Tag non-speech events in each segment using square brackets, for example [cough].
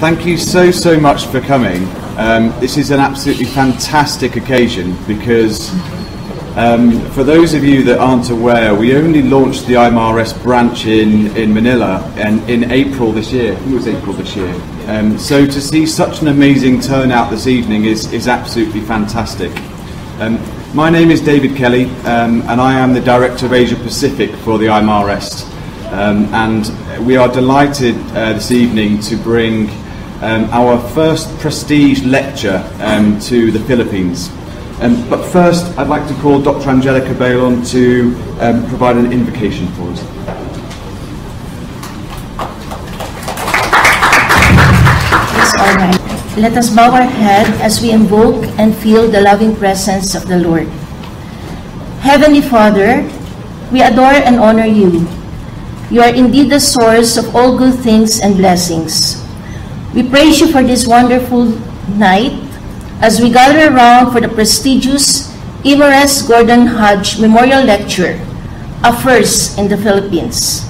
thank you so, so much for coming. Um, this is an absolutely fantastic occasion because um, for those of you that aren't aware, we only launched the IMarEST branch in, in Manila and in April this year. It was April this year. Um, so to see such an amazing turnout this evening is, is absolutely fantastic. Um, my name is David Kelly um, and I am the Director of Asia Pacific for the IMarEST. Um, and we are delighted uh, this evening to bring um, our first prestige lecture um, to the Philippines. Um, but first, I'd like to call Dr. Angelica Bailon to um, provide an invocation for us. Let us bow our head as we invoke and feel the loving presence of the Lord. Heavenly Father, we adore and honor you. You are indeed the source of all good things and blessings. We praise you for this wonderful night as we gather around for the prestigious IMarEST Gordon Hodge Memorial Lecture, a first in the Philippines.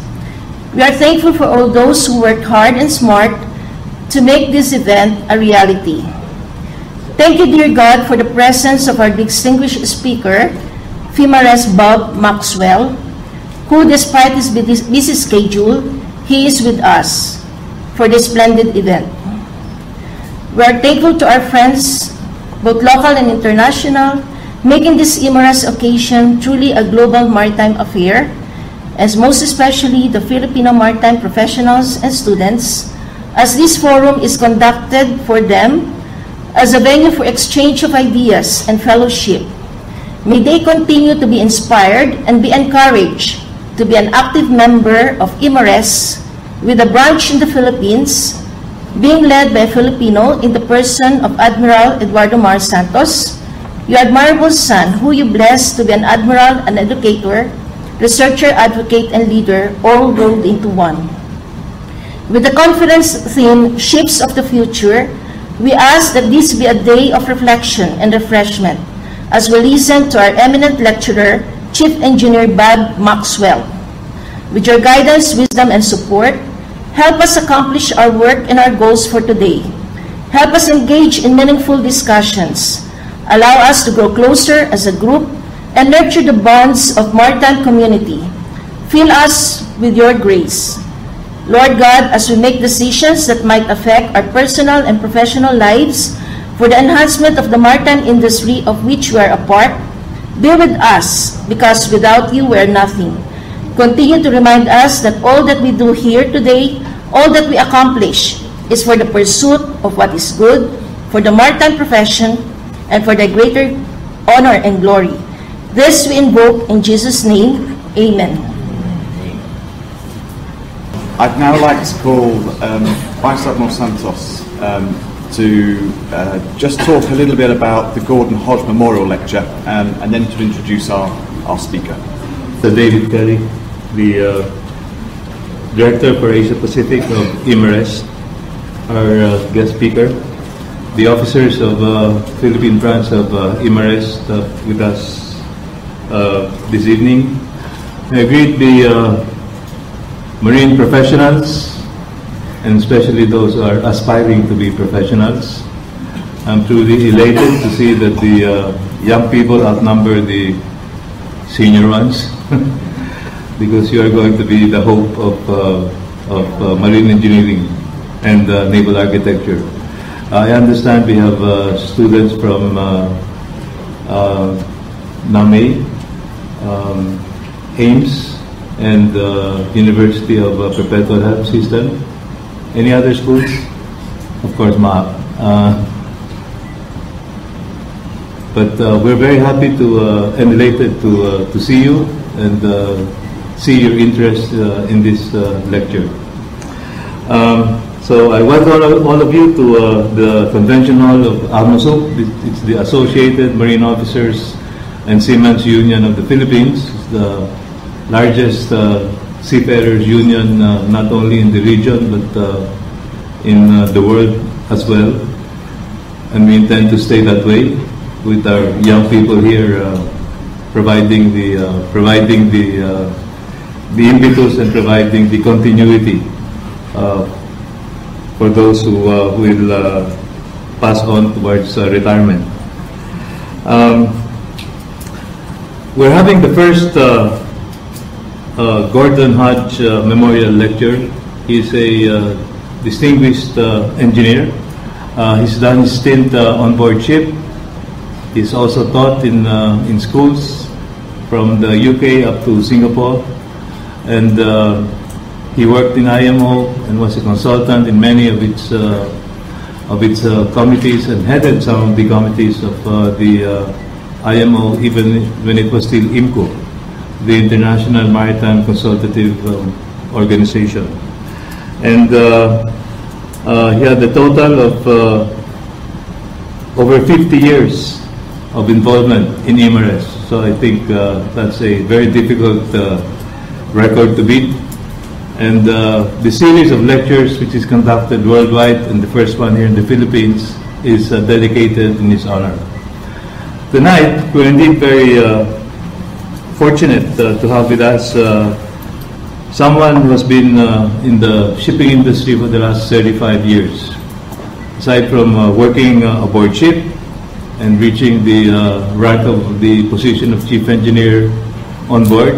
We are thankful for all those who worked hard and smart to make this event a reality. Thank you, dear God, for the presence of our distinguished speaker, FIMarEST Bob Maxwell, who, despite his busy schedule, he is with us for this splendid event. We are thankful to our friends, both local and international, making this IMarEST occasion truly a global maritime affair, as most especially the Filipino maritime professionals and students, as this forum is conducted for them as a venue for exchange of ideas and fellowship. May they continue to be inspired and be encouraged to be an active member of IMarEST with a branch in the Philippines being led by a Filipino in the person of Admiral Eduardo Mar Santos, your admirable son, who you bless to be an admiral, an educator, researcher, advocate, and leader, all rolled into one. With the conference theme, Ships of the Future, we ask that this be a day of reflection and refreshment as we listen to our eminent lecturer, Chief Engineer Bob Maxwell. With your guidance, wisdom, and support, help us accomplish our work and our goals for today. Help us engage in meaningful discussions. Allow us to grow closer as a group and nurture the bonds of maritime community. Fill us with your grace. Lord God, as we make decisions that might affect our personal and professional lives for the enhancement of the maritime industry of which we are a part, be with us, because without you we are nothing. Continue to remind us that all that we do here today, all that we accomplish, is for the pursuit of what is good, for the maritime profession, and for the greater honor and glory. This we invoke in Jesus' name. Amen. I'd now like to call um, Vice Admiral Santos um, to uh, just talk a little bit about the Gordon Hodge Memorial Lecture um, and then to introduce our, our speaker. Sir David Kelly, the uh, Director for Asia Pacific of IMarEST, our uh, guest speaker, the officers of uh, Philippine branch of uh, IMarEST with us uh, this evening. I greet the uh, marine professionals, and especially those who are aspiring to be professionals. I'm truly elated to see that the uh, young people outnumber the senior ones, [laughs] because you are going to be the hope of, uh, of uh, marine engineering and naval architecture. I understand we have uh, students from uh, NAME, um, Ames, and University of Perpetual Help System. Any other schools? Of course, MAP. But uh, we're very happy to uh, and elated to uh, to see you and see your interest uh, in this uh, lecture. Um, so I welcome all, all of you to uh, the convention hall of AMOSUP. It's the Associated Marine Officers and Seamen's Union of the Philippines. It's the largest uh, seafarers union uh, not only in the region but uh, in the world as well. And we intend to stay that way with our young people here providing the providing the the impetus and providing the continuity uh, for those who uh, will uh, pass on towards uh, retirement. Um, we're having the first uh, uh, Gordon Hodge Memorial Lecture. He's a distinguished engineer. He's done his stint on board ship. He's also taught in, in schools from the UK up to Singapore. And uh, he worked in IMO and was a consultant in many of its, uh, of its uh, committees and headed some of the committees of uh, the IMO even when it was still IMCO, the International Maritime Consultative um, Organization. And he had a total of over 50 years of involvement in IMarEST. So I think uh, that's a very difficult uh, record to beat. And uh, the series of lectures, which is conducted worldwide, and the first one here in the Philippines, is uh, dedicated in his honor. Tonight, we're indeed very uh, fortunate uh, to have with us uh, someone who has been uh, in the shipping industry for the last 35 years. Aside from working aboard ship and reaching the rank of the position of chief engineer on board,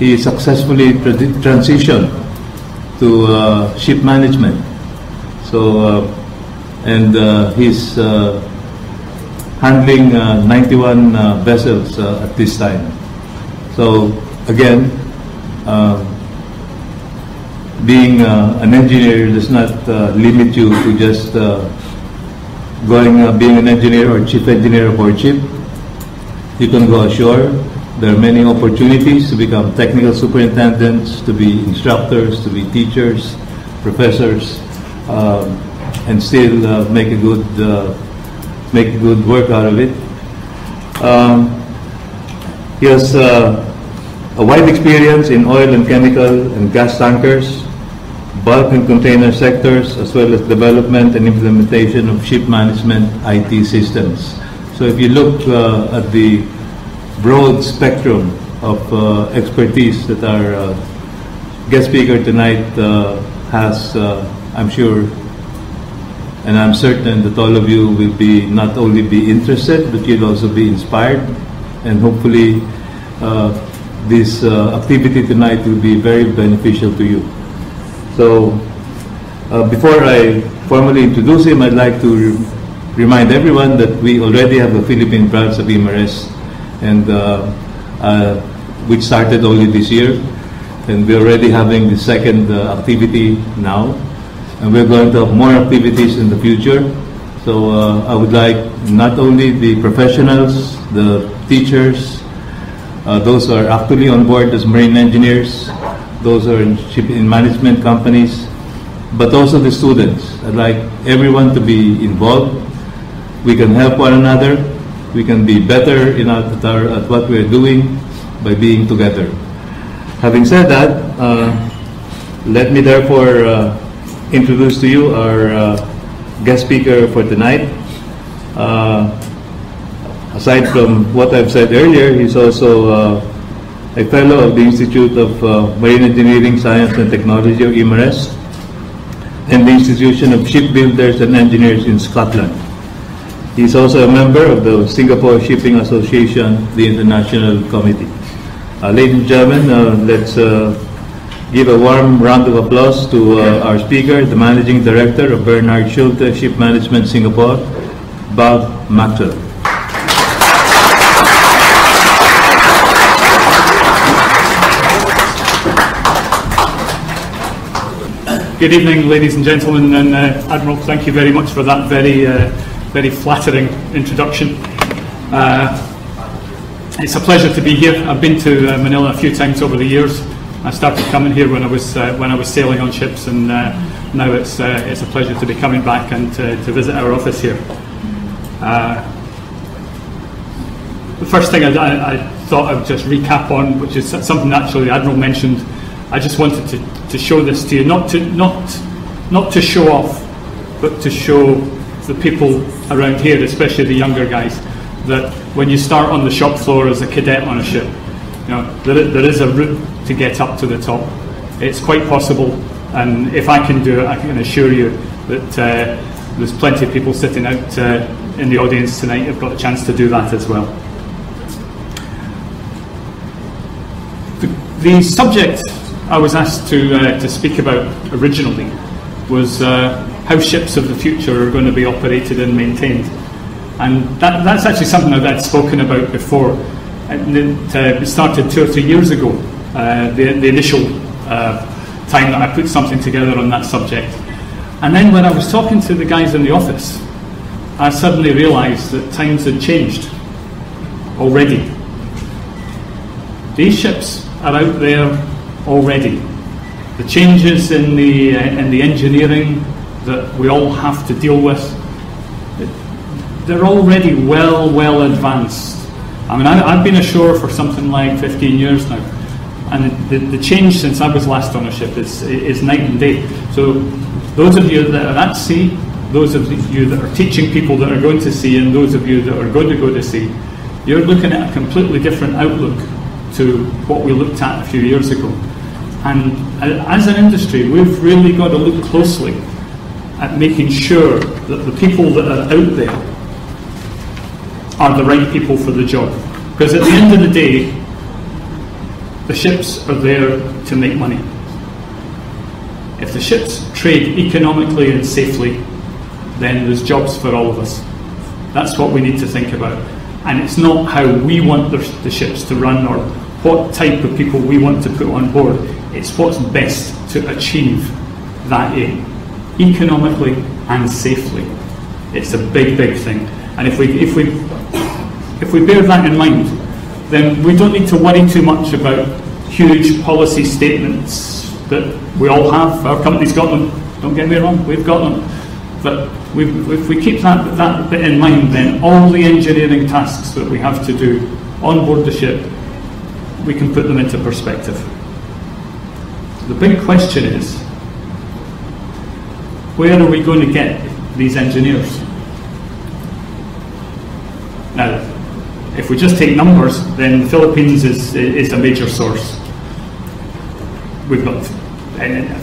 he successfully tra- transitioned to uh, ship management. So, uh, and uh, he's uh, handling uh, 91 uh, vessels at this time. So, again, being an engineer does not limit you to just going, being an engineer or chief engineer aboard ship. You can go ashore. There are many opportunities to become technical superintendents, to be instructors, to be teachers, professors, um, and still uh, make a good uh, make good work out of it. Um, he has uh, a wide experience in oil and chemical and gas tankers, bulk and container sectors, as well as development and implementation of ship management IT systems. So if you look uh, at the broad spectrum of uh, expertise that our uh, guest speaker tonight uh, has, uh, I'm sure, and I'm certain that all of you will be not only be interested, but you'll also be inspired, and hopefully uh, this activity tonight will be very beneficial to you. So, before I formally introduce him, I'd like to re- remind everyone that we already have a Philippine branch of IMarEST, and uh, uh, which started only this year, and we're already having the second uh, activity now, and we're going to have more activities in the future. So uh, I would like not only the professionals, the teachers, uh, those who are actually on board as marine engineers, those who are in, ship, in management companies, but also the students. I'd like everyone to be involved. We can help one another. We can be better in our, at, our, at what we're doing by being together. Having said that, uh, let me therefore uh, introduce to you our uh, guest speaker for tonight. Uh, aside from what I've said earlier, he's also uh, a fellow of the Institute of uh, Marine Engineering, Science and Technology, or IMarEST, and the Institution of Shipbuilders and Engineers in Scotland. He's also a member of the Singapore Shipping Association, the International Committee. Uh, ladies and gentlemen, uh, let's uh, give a warm round of applause to uh, our speaker, the Managing Director of Bernard Schulte Ship Management Singapore, Bob Maxwell. Good evening, ladies and gentlemen, and uh, Admiral, thank you very much for that very, uh, very flattering introduction. Uh, it's a pleasure to be here. I've been to uh, Manila a few times over the years. I started coming here when I was uh, when I was sailing on ships, and uh, now it's uh, it's a pleasure to be coming back and to, to visit our office here. Uh, the first thing I, I, I thought I would just recap on, which is something actually the Admiral mentioned, I just wanted to, to show this to you, not to not not to show off, but to show the people around here, especially the younger guys, that when you start on the shop floor as a cadet on a ship, you know there, there is a route to get up to the top. It's quite possible And if I can do it, I can assure you that uh, there's plenty of people sitting out uh, in the audience tonight who've got a chance to do that as well. The, the subject I was asked to, uh, to speak about originally was uh, how ships of the future are going to be operated and maintained. And that, that's actually something that I'd spoken about before. It uh, started two or three years ago, uh, the, the initial uh, time that I put something together on that subject. And then when I was talking to the guys in the office, I suddenly realised that times had changed already. These ships are out there already. The changes in the, uh, in the engineering that we all have to deal with, they're already well, well advanced. I mean, I, have been ashore for something like 15 years now, and the, the change since I was last on a ship is, is night and day. So, those of you that are at sea, those of you that are teaching people that are going to sea, and those of you that are going to go to sea, you're looking at a completely different outlook to what we looked at a few years ago. And uh, as an industry, we've really got to look closely at making sure that the people that are out there are the right people for the job. Because at the end of the day, the ships are there to make money. If the ships trade economically and safely, then there's jobs for all of us. That's what we need to think about. And it's not how we want the, the ships to run or what type of people we want to put on board. It's what's best to achieve that aim, economically and safely. It's a big, big thing. And if we, if we, if we bear that in mind, then we don't need to worry too much about huge policy statements that we all have. Our company's got them. Don't get me wrong, we've got them. But if we keep that, that bit in mind, then all the engineering tasks that we have to do on board the ship, we can put them into perspective. The big question is, where are we going to get these engineers? Now, if we just take numbers, then the Philippines is, is a major source. We've got,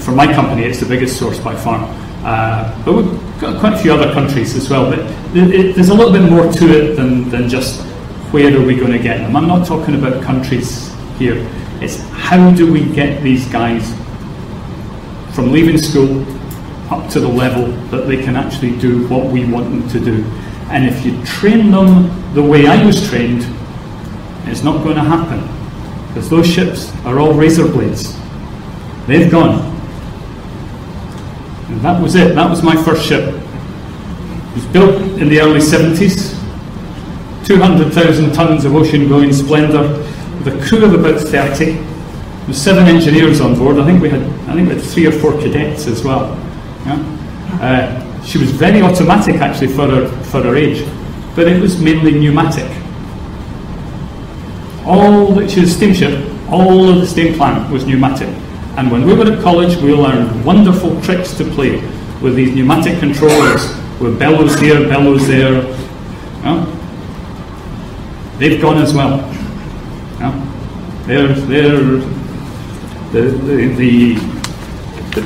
for my company, it's the biggest source by far. Uh, but we've got quite a few other countries as well. But it, there's a little bit more to it than, than just where are we going to get them. I'm not talking about countries here. It's how do we get these guys from leaving school up to the level that they can actually do what we want them to do. And if you train them the way I was trained, it's not going to happen. Because those ships are all razor blades. They've gone. And that was it. That was my first ship. It was built in the early 70s. 200,000 tons of ocean-going splendour with a crew of about 30 with seven engineers on board. I think we had, I think we had three or four cadets as well. Yeah? Uh, she was very automatic actually for her, for her age, but it was mainly pneumatic. All the, she was steamship, all of the steam plant was pneumatic. And when we were at college, we learned wonderful tricks to play with these pneumatic controllers, with bellows here, bellows there. Yeah? They've gone as well. Yeah? They're, they're the, the, the,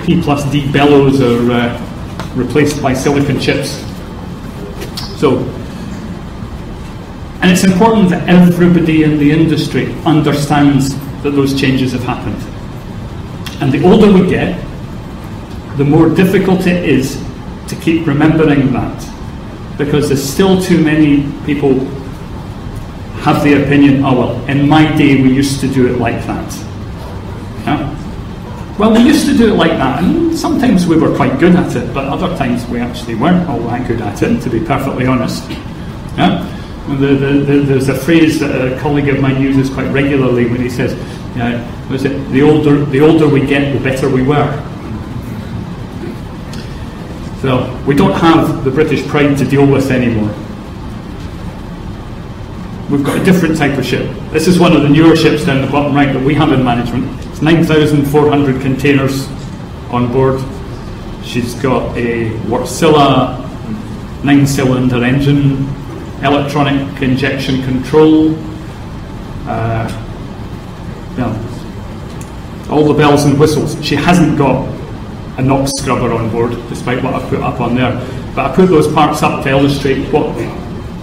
P plus D bellows are uh, replaced by silicon chips. So, and it's important that everybody in the industry understands that those changes have happened. And the older we get, the more difficult it is to keep remembering that. Because there's still too many people have the opinion, oh well, in my day we used to do it like that. Yeah? Well, we used to do it like that, and sometimes we were quite good at it, but other times we actually weren't all that good at it, to be perfectly honest. Yeah? The, the, the, there's a phrase that a colleague of mine uses quite regularly when he says, was it, the, older, the older we get, the better we were. So we don't have the British pride to deal with anymore. We've got a different type of ship. This is one of the newer ships down the bottom right that we have in management. It's 9,400 containers on board. She's got a Wärtsilä nine cylinder engine, electronic injection control, uh, all the bells and whistles. She hasn't got a NOx scrubber on board, despite what I've put up on there. But I put those parts up to illustrate what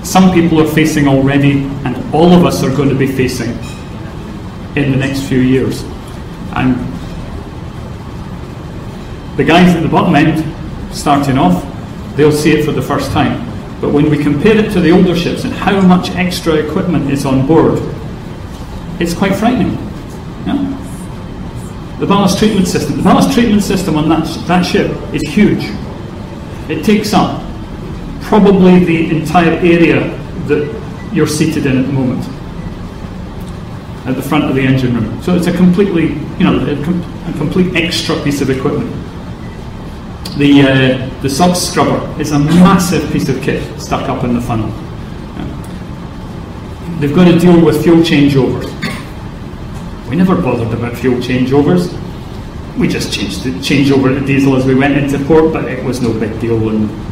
some people are facing already and all of us are going to be facing in the next few years. And the guys at the bottom end, starting off, they'll see it for the first time. But when we compare it to the older ships and how much extra equipment is on board, it's quite frightening. Yeah? The ballast treatment system. The ballast treatment system on that, that ship is huge. It takes up probably the entire area that you're seated in at the moment, at the front of the engine room. So it's a completely, you know, a, com- a complete extra piece of equipment. The, uh, the SOx scrubber is a massive piece of kit stuck up in the funnel. They've got to deal with fuel changeovers. We never bothered about fuel changeovers. We just changed the change over to diesel as we went into port, but it was no big deal, and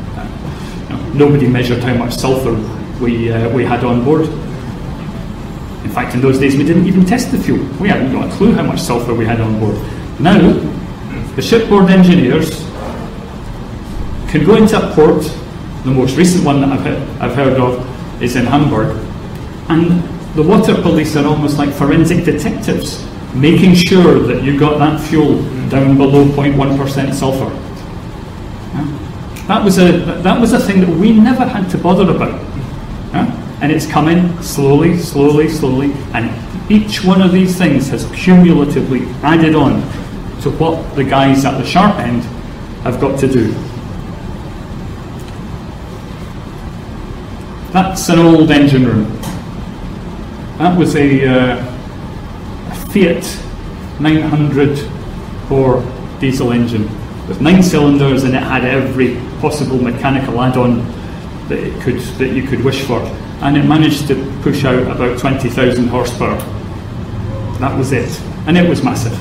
nobody measured how much sulphur we uh, we had on board. In fact, in those days, we didn't even test the fuel. We hadn't got a clue how much sulphur we had on board. Now, the shipboard engineers can go into a port. The most recent one that I've, I've heard of is in Hamburg, and the water police are almost like forensic detectives, making sure that you got that fuel down below 0.1% sulphur. That was a that was a thing that we never had to bother about. And it's coming slowly, slowly, slowly, and each one of these things has cumulatively added on to what the guys at the sharp end have got to do. That's an old engine room. That was a, uh, a Fiat 900 bore diesel engine with nine cylinders, and it had every possible mechanical add-on that it could that you could wish for, and it managed to push out about 20,000 horsepower. That was it, and it was massive.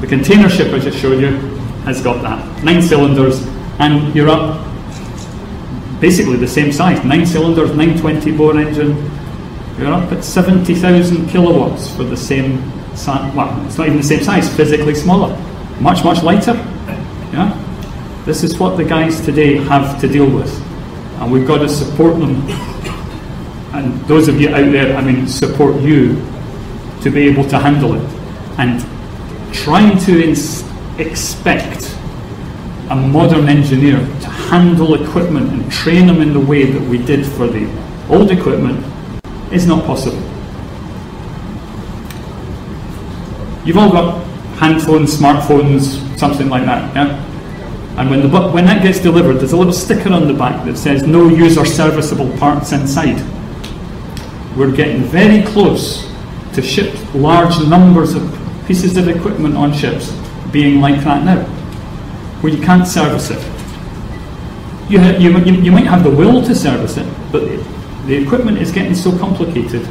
The container ship I just showed you has got that nine cylinders, and you're up basically the same size, nine cylinders, 920 bore engine. You're up at 70,000 kilowatts for the same size. Well, it's not even the same size, physically smaller, much, much lighter. Yeah? This is what the guys today have to deal with, and we've got to support them. And those of you out there, I mean, support you to be able to handle it. And trying to expect a modern engineer to handle equipment and train them in the way that we did for the old equipment is not possible. You've all got handphones, smartphones, something like that, yeah? And when, the, when that gets delivered, there's a little sticker on the back that says no user serviceable parts inside. We're getting very close to ship large numbers of pieces of equipment on ships being like that now where you can't service it. You, you, you, might have the will to service it, but the equipment is getting so complicated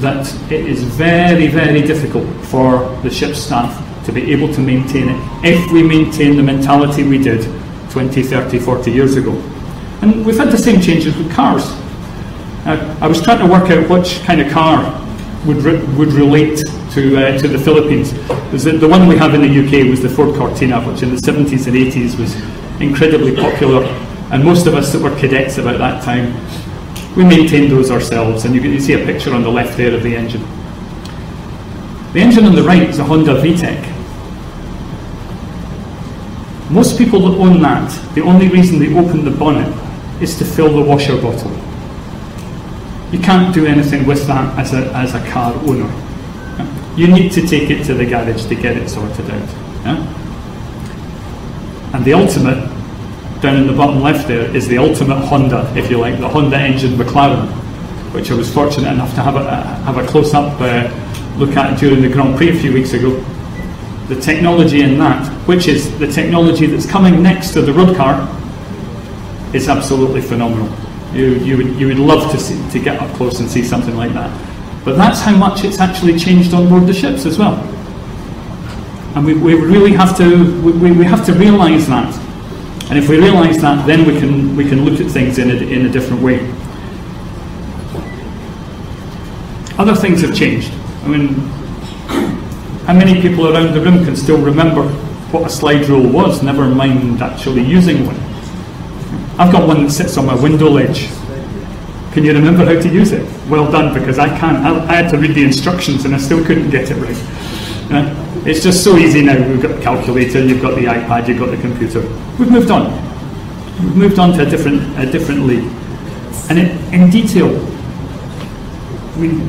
that it is very, very difficult for the ship staff to be able to maintain it if we maintain the mentality we did 20, 30, 40 years ago. And we've had the same changes with cars. Uh, I was trying to work out which kind of car would, re- would relate to, uh, to the Philippines. That the one we have in the UK was the Ford Cortina, which in the 70s and 80s was incredibly popular. And most of us that were cadets about that time, we maintain those ourselves. And you, see a picture on the left there of the engine. The engine on the right is a Honda VTEC. Most people that own that, the only reason they open the bonnet is to fill the washer bottle. You can't do anything with that as a, as a car owner. You need to take it to the garage to get it sorted out. yeah? And the ultimate, down in the bottom left there, is the ultimate Honda, if you like, the Honda engine McLaren, which I was fortunate enough to have a, have a close-up uh, look at during the Grand Prix a few weeks ago. The technology in that, which is the technology that's coming next to the road car, is absolutely phenomenal. You, you, would, you would love to, see, to get up close and see something like that. But that's how much it's actually changed on board the ships as well. And we, we really have to, we, we have to realise that. And if we realise that, then we can, we can look at things in a, in a different way. Other things have changed. I mean, How many people around the room can still remember what a slide rule was, never mind actually using one? I've got one that sits on my window ledge. Can you remember how to use it? Well done, because I can't. I, I had to read the instructions and I still couldn't get it right. Uh, it's just so easy now. We've got the calculator, you've got the iPad, you've got the computer. We've moved on. We've moved on to a different, a different league. And in, in detail, I mean,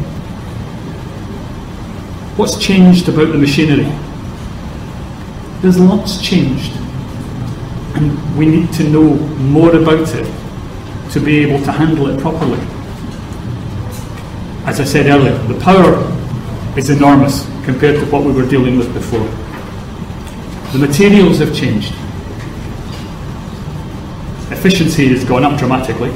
what's changed about the machinery? There's lots changed. And we need to know more about it to be able to handle it properly. As I said earlier, the power is enormous compared to what we were dealing with before. The materials have changed. Efficiency has gone up dramatically,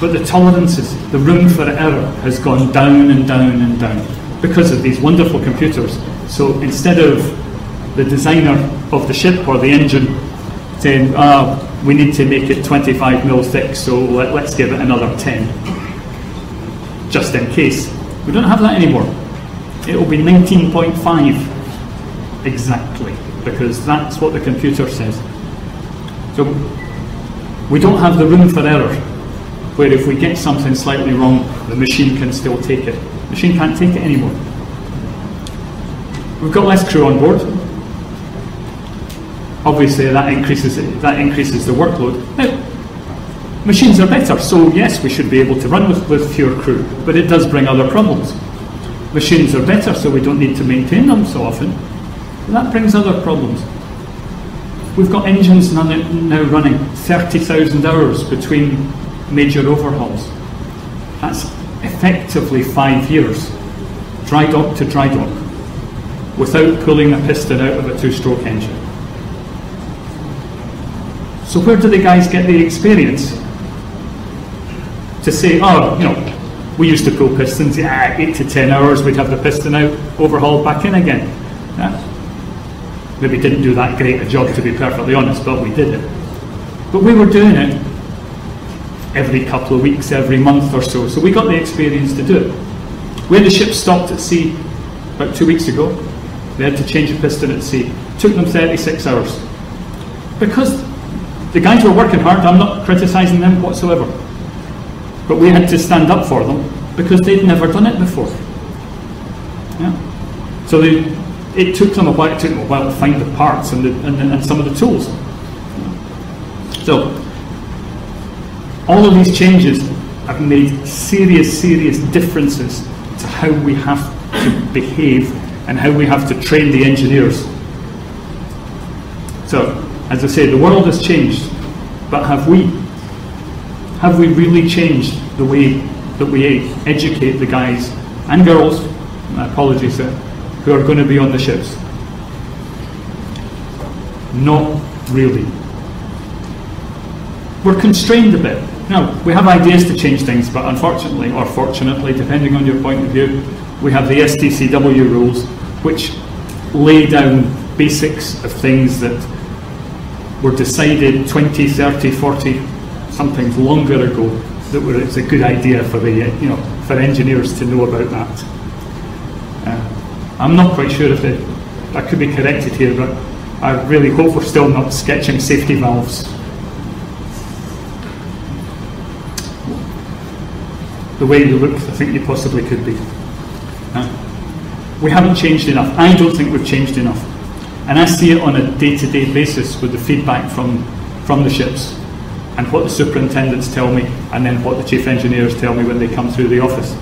but the tolerances, the room for error has gone down and down and down because of these wonderful computers. So instead of the designer of the ship or the engine saying, ah, we need to make it 25 mil thick, so let, let's give it another 10, just in case. We don't have that anymore. It will be 19.5 exactly, because that's what the computer says. So we don't have the room for error, where if we get something slightly wrong, the machine can still take it. The machine can't take it anymore. We've got less crew on board. Obviously, that increases that increases the workload. Now, machines are better, so yes, we should be able to run with, with fewer crew, but it does bring other problems. Machines are better, so we don't need to maintain them so often. But that brings other problems. We've got engines now, running 30,000 hours between major overhauls. That's effectively five years, dry dock to dry dock, without pulling a piston out of a two-stroke engine. So where do the guys get the experience to say, oh, you know, we used to pull pistons, yeah, eight to ten hours, we'd have the piston out, overhauled back in again. Yeah. Maybe didn't do that great a job to be perfectly honest, but we did it. But we were doing it every couple of weeks, every month or so, so we got the experience to do it. When the ship stopped at sea about two weeks ago, they had to change a piston at sea. It took them 36 hours. Because the guys were working hard, I'm not criticising them whatsoever. But we had to stand up for them because they'd never done it before. Yeah. So they, it took them a while, it took them a while to find the parts and, the, and, and some of the tools. So, all of these changes have made serious, serious differences to how we have to behave and how we have to train the engineers. So, as I say, the world has changed, but have we? Have we really changed the way that we educate the guys and girls, my apologies sir, who are going to be on the ships? Not really. We're constrained a bit. Now, we have ideas to change things, but unfortunately, or fortunately, depending on your point of view, we have the STCW rules, which lay down basics of things that were decided 20, 30, 40, sometimes longer ago that were, it's a good idea for the you know for engineers to know about that. Uh, I'm not quite sure if I could be corrected here, but I really hope we're still not sketching safety valves. The way you look, I think you possibly could be. Uh, we haven't changed enough. I don't think we've changed enough. And I see it on a day-to-day basis with the feedback from, from the ships and what the superintendents tell me and then what the chief engineers tell me when they come through the office.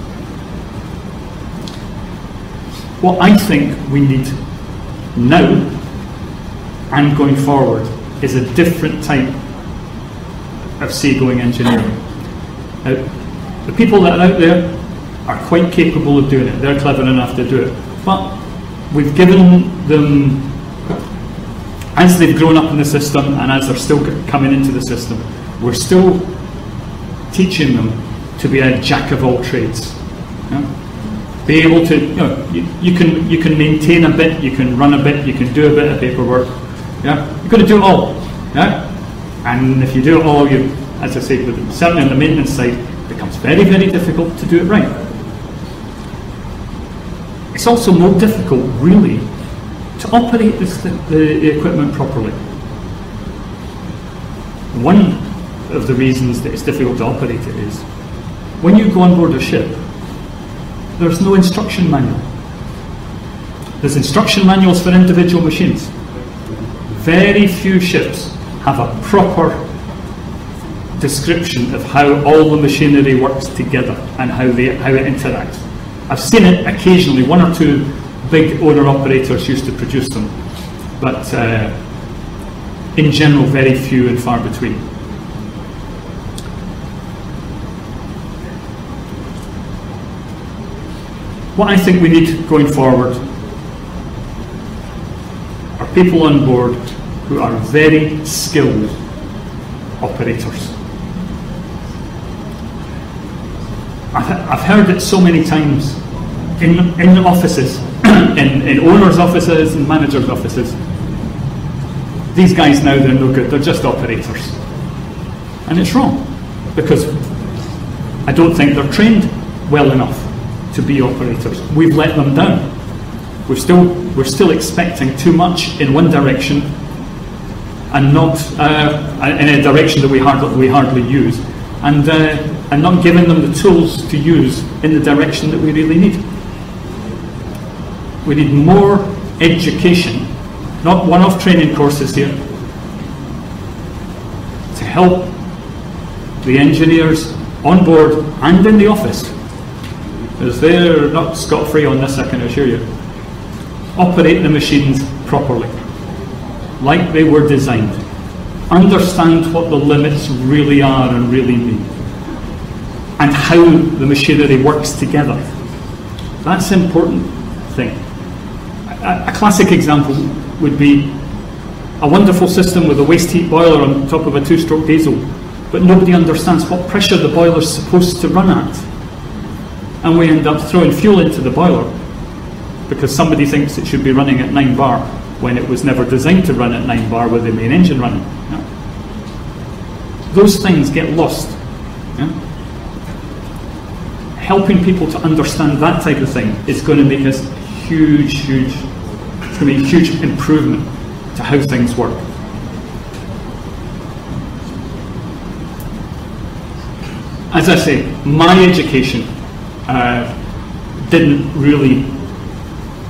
What I think we need now and going forward is a different type of seagoing engineering. Now, the people that are out there are quite capable of doing it. They're clever enough to do it. But we've given them, as they've grown up in the system and as they're still coming into the system, we're still teaching them to be a jack of all trades. Yeah? Be able to, you know, you, you, can you can maintain a bit, you can run a bit, you can do a bit of paperwork. Yeah, you've got to do it all. Yeah, and if you do it all, you, as I say, certainly on the maintenance side, it becomes very very difficult to do it right. it's also more difficult, really, to operate the, the equipment properly. One of the reasons that it's difficult to operate it is when you go on board a ship, there's no instruction manual. There's instruction manuals for individual machines. Very few ships have a proper description of how all the machinery works together and how, they, how it interacts. I've seen it occasionally, one or two big owner operators used to produce them, but uh, in general, very few and far between. What I think we need going forward are people on board who are very skilled operators. I've, I've heard it so many times in, in offices, [clears throat] in, in owners' offices and managers' offices. These guys now, they're no good, they're just operators. And it's wrong, because I don't think they're trained well enough to be operators. We've let them down. We're still, we're still expecting too much in one direction and not uh, in a direction that we hardly, we hardly use, and, uh, and not giving them the tools to use in the direction that we really need. We need more education, not one off training courses here, to help the engineers on board and in the office, because they're not scot free on this, I can assure you, operate the machines properly, like they were designed. Understand what the limits really are and really mean, and how the machinery works together. That's an important thing. A, a classic example would be a wonderful system with a waste heat boiler on top of a two stroke diesel, but nobody understands what pressure the boiler is supposed to run at. And we end up throwing fuel into the boiler because somebody thinks it should be running at 9 bar when it was never designed to run at 9 bar with the main engine running. Yeah. Those things get lost. Yeah. Helping people to understand that type of thing is going to make us huge, huge, it's going to be a huge improvement to how things work. As I say, my education uh, didn't really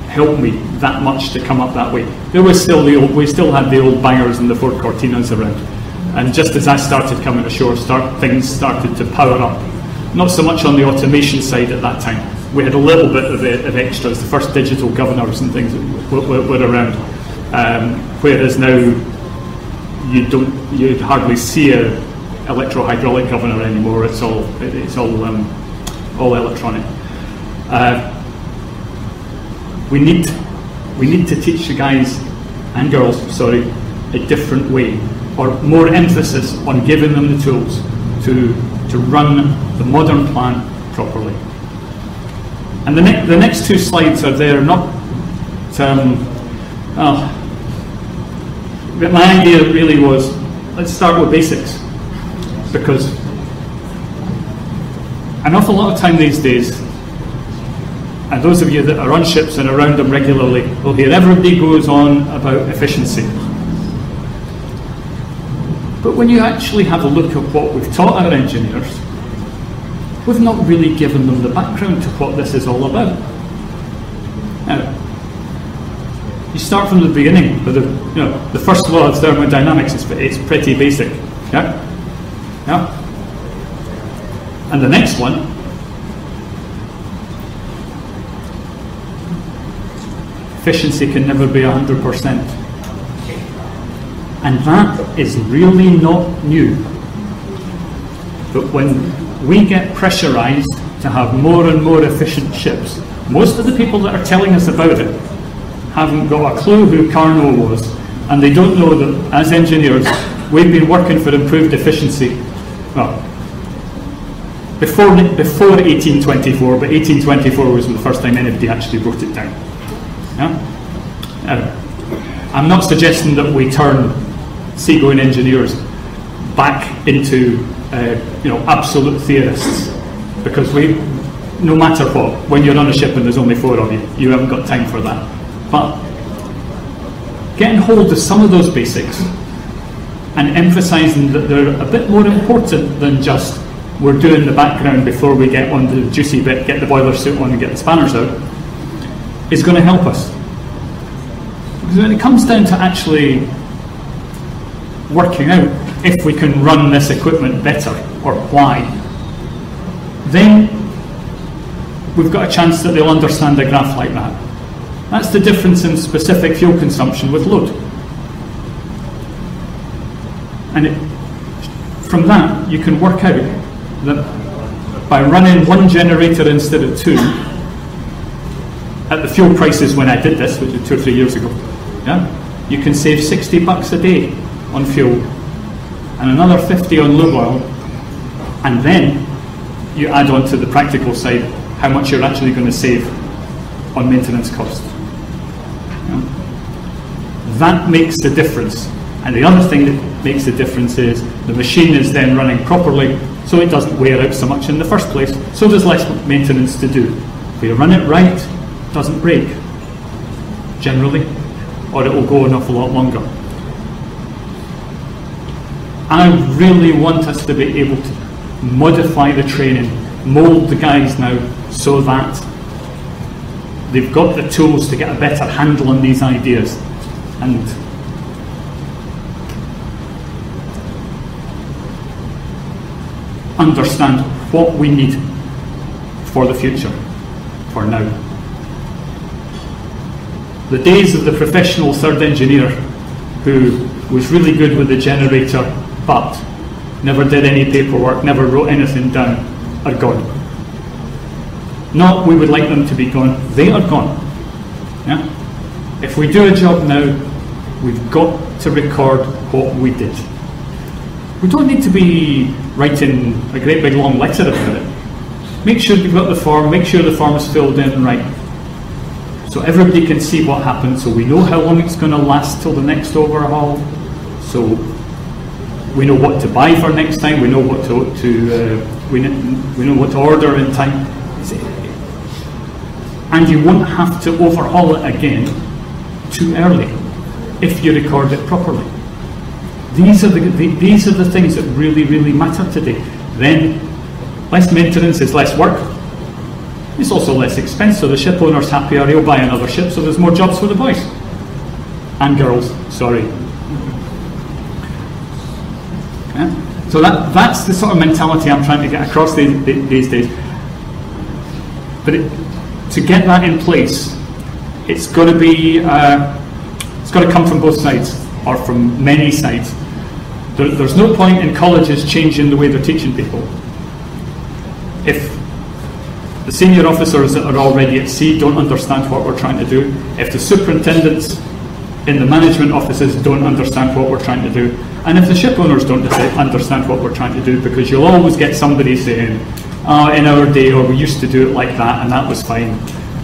help me that much to come up that way. There was still the old, we still had the old bangers and the Ford Cortinas around. And just as I started coming ashore, start, things started to power up. Not so much on the automation side at that time. We had a little bit of, of extras. The first digital governors and things were, were, were around. Um, whereas now you don't, you hardly see a electro-hydraulic governor anymore. It's all, it's all, um, all electronic. Uh, we need, we need to teach the guys and girls, sorry, a different way, or more emphasis on giving them the tools to, to run the modern plant properly. And the, ne- the next two slides are there not, um, oh, but my idea really was let's start with basics because an awful lot of time these days and those of you that are on ships and around them regularly will hear everybody goes on about efficiency. But when you actually have a look at what we've taught our engineers, we've not really given them the background to what this is all about. Now, you start from the beginning but the, you know, the first law of thermodynamics is it's pretty basic. Yeah? Yeah? And the next one efficiency can never be 100%. And that is really not new. But when we get pressurized to have more and more efficient ships, most of the people that are telling us about it haven't got a clue who Carnot was, and they don't know that as engineers, we've been working for improved efficiency. Well, before, before 1824, but 1824 was the first time anybody actually wrote it down. Yeah? I'm not suggesting that we turn seagoing engineers back into uh, you know absolute theorists because we no matter what, when you're on a ship and there's only four of you, you haven't got time for that. But getting hold of some of those basics and emphasising that they're a bit more important than just we're doing the background before we get on the juicy bit, get the boiler suit on and get the spanners out, is going to help us. Because when it comes down to actually working out if we can run this equipment better or why, then we've got a chance that they'll understand a graph like that. That's the difference in specific fuel consumption with load. And it, from that, you can work out that by running one generator instead of two, at the fuel prices when I did this, which was two or three years ago, yeah, you can save 60 bucks a day on fuel and another 50 on lube oil, and then you add on to the practical side how much you're actually going to save on maintenance costs. That makes the difference. And the other thing that makes the difference is the machine is then running properly so it doesn't wear out so much in the first place, so there's less maintenance to do. If you run it right, it doesn't break, generally, or it will go an awful lot longer. I really want us to be able to modify the training, mould the guys now so that they've got the tools to get a better handle on these ideas and understand what we need for the future, for now. The days of the professional third engineer who was really good with the generator but never did any paperwork, never wrote anything down, are gone. Not we would like them to be gone, they are gone. Yeah? If we do a job now, we've got to record what we did. We don't need to be writing a great big long letter about it. Make sure you've got the form, make sure the form is filled in right. So everybody can see what happened, so we know how long it's going to last till the next overhaul. So we know what to buy for next time, we know what to, to uh, we, we know what to order in time. And you won't have to overhaul it again too early if you record it properly. These are the, the, these are the things that really, really matter today. Then less maintenance is less work. It's also less expense, so the ship owner's happier, he'll buy another ship, so there's more jobs for the boys. And girls, sorry. Yeah? So that, that's the sort of mentality I'm trying to get across these, these days. But it, to get that in place, it's got to be, uh, it's got to come from both sides, or from many sides. There, there's no point in colleges changing the way they're teaching people. If the senior officers that are already at sea don't understand what we're trying to do, if the superintendents in the management offices don't understand what we're trying to do, and if the ship owners don't understand what we're trying to do, because you'll always get somebody saying, oh, in our day, or we used to do it like that, and that was fine.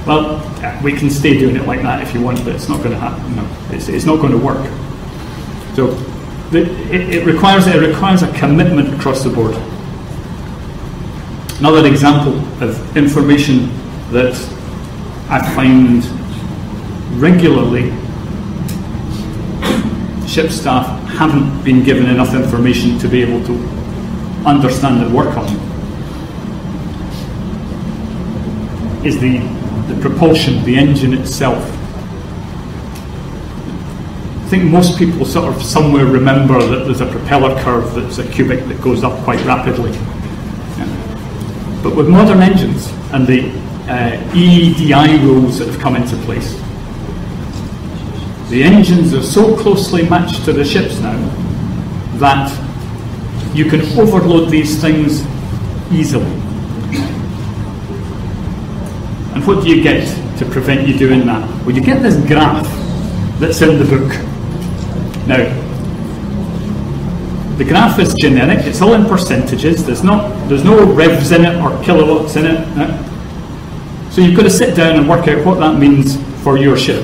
Well, we can stay doing it like that if you want, but it's not going to happen. No, it's, it's not going to work. So it, it, requires, it requires a commitment across the board. Another example of information that I find regularly ship staff haven't been given enough information to be able to understand and work on is the, the propulsion, the engine itself. I think most people sort of somewhere remember that there's a propeller curve that's a cubic that goes up quite rapidly. But with modern engines and the uh, EEDI rules that have come into place, the engines are so closely matched to the ships now that you can overload these things easily. And what do you get to prevent you doing that? Well, you get this graph that's in the book. Now, the graph is generic, it's all in percentages, there's, not, there's no revs in it or kilowatts in it. So you've got to sit down and work out what that means for your ship.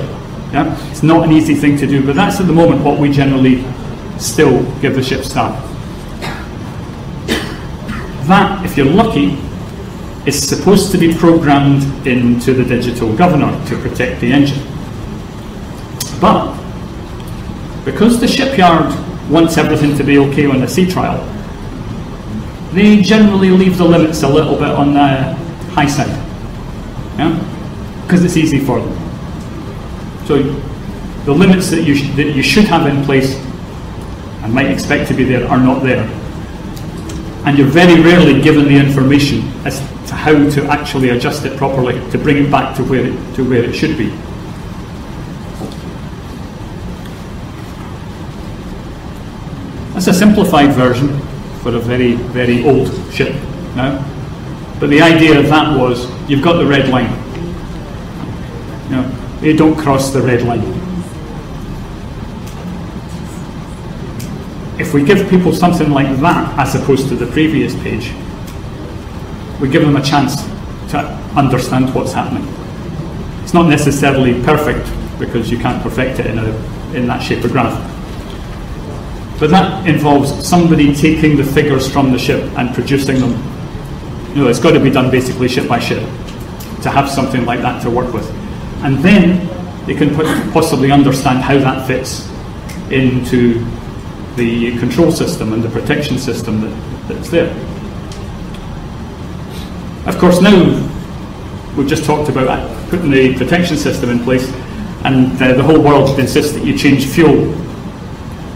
Yeah? It's not an easy thing to do, but that's at the moment what we generally still give the ship staff. That, if you're lucky, is supposed to be programmed into the digital governor to protect the engine. But because the shipyard wants everything to be okay on the sea trial, they generally leave the limits a little bit on the high side. Because it's easy for them. So the limits that you, that you should have in place and might expect to be there are not there. And you're very rarely given the information as to how to actually adjust it properly to bring it back to where it, to where it should be. That's a simplified version for a very, very old ship now. But the idea of that was you've got the red line. You, know, you don't cross the red line. If we give people something like that as opposed to the previous page, we give them a chance to understand what's happening. It's not necessarily perfect because you can't perfect it in, a, in that shape or graph. But that involves somebody taking the figures from the ship and producing them. You know, it's got to be done basically ship by ship to have something like that to work with. And then they can possibly understand how that fits into the control system and the protection system that, that's there. Of course, now we've just talked about putting the protection system in place, and uh, the whole world insists that you change fuel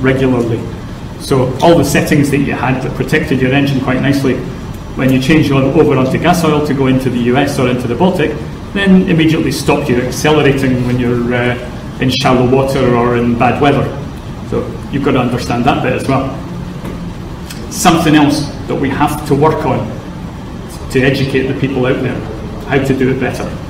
regularly. So all the settings that you had that protected your engine quite nicely, when you change over onto gas oil to go into the US or into the Baltic, then immediately stop you accelerating when you're uh, in shallow water or in bad weather. So you've got to understand that bit as well. Something else that we have to work on to educate the people out there how to do it better.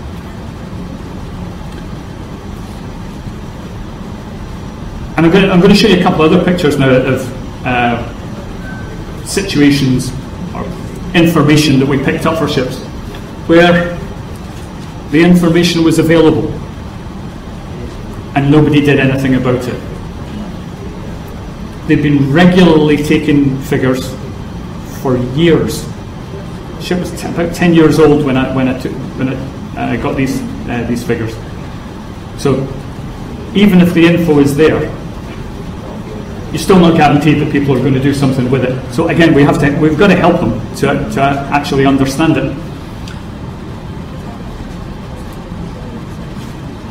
And I'm going, to, I'm going to show you a couple of other pictures now of uh, situations or information that we picked up for ships where the information was available and nobody did anything about it. They've been regularly taking figures for years. The Ship was about 10 years old when I, when I, took, when I uh, got these, uh, these figures. So even if the info is there, you're still not guaranteed that people are going to do something with it. So again, we have to, we've got to help them to, to actually understand it.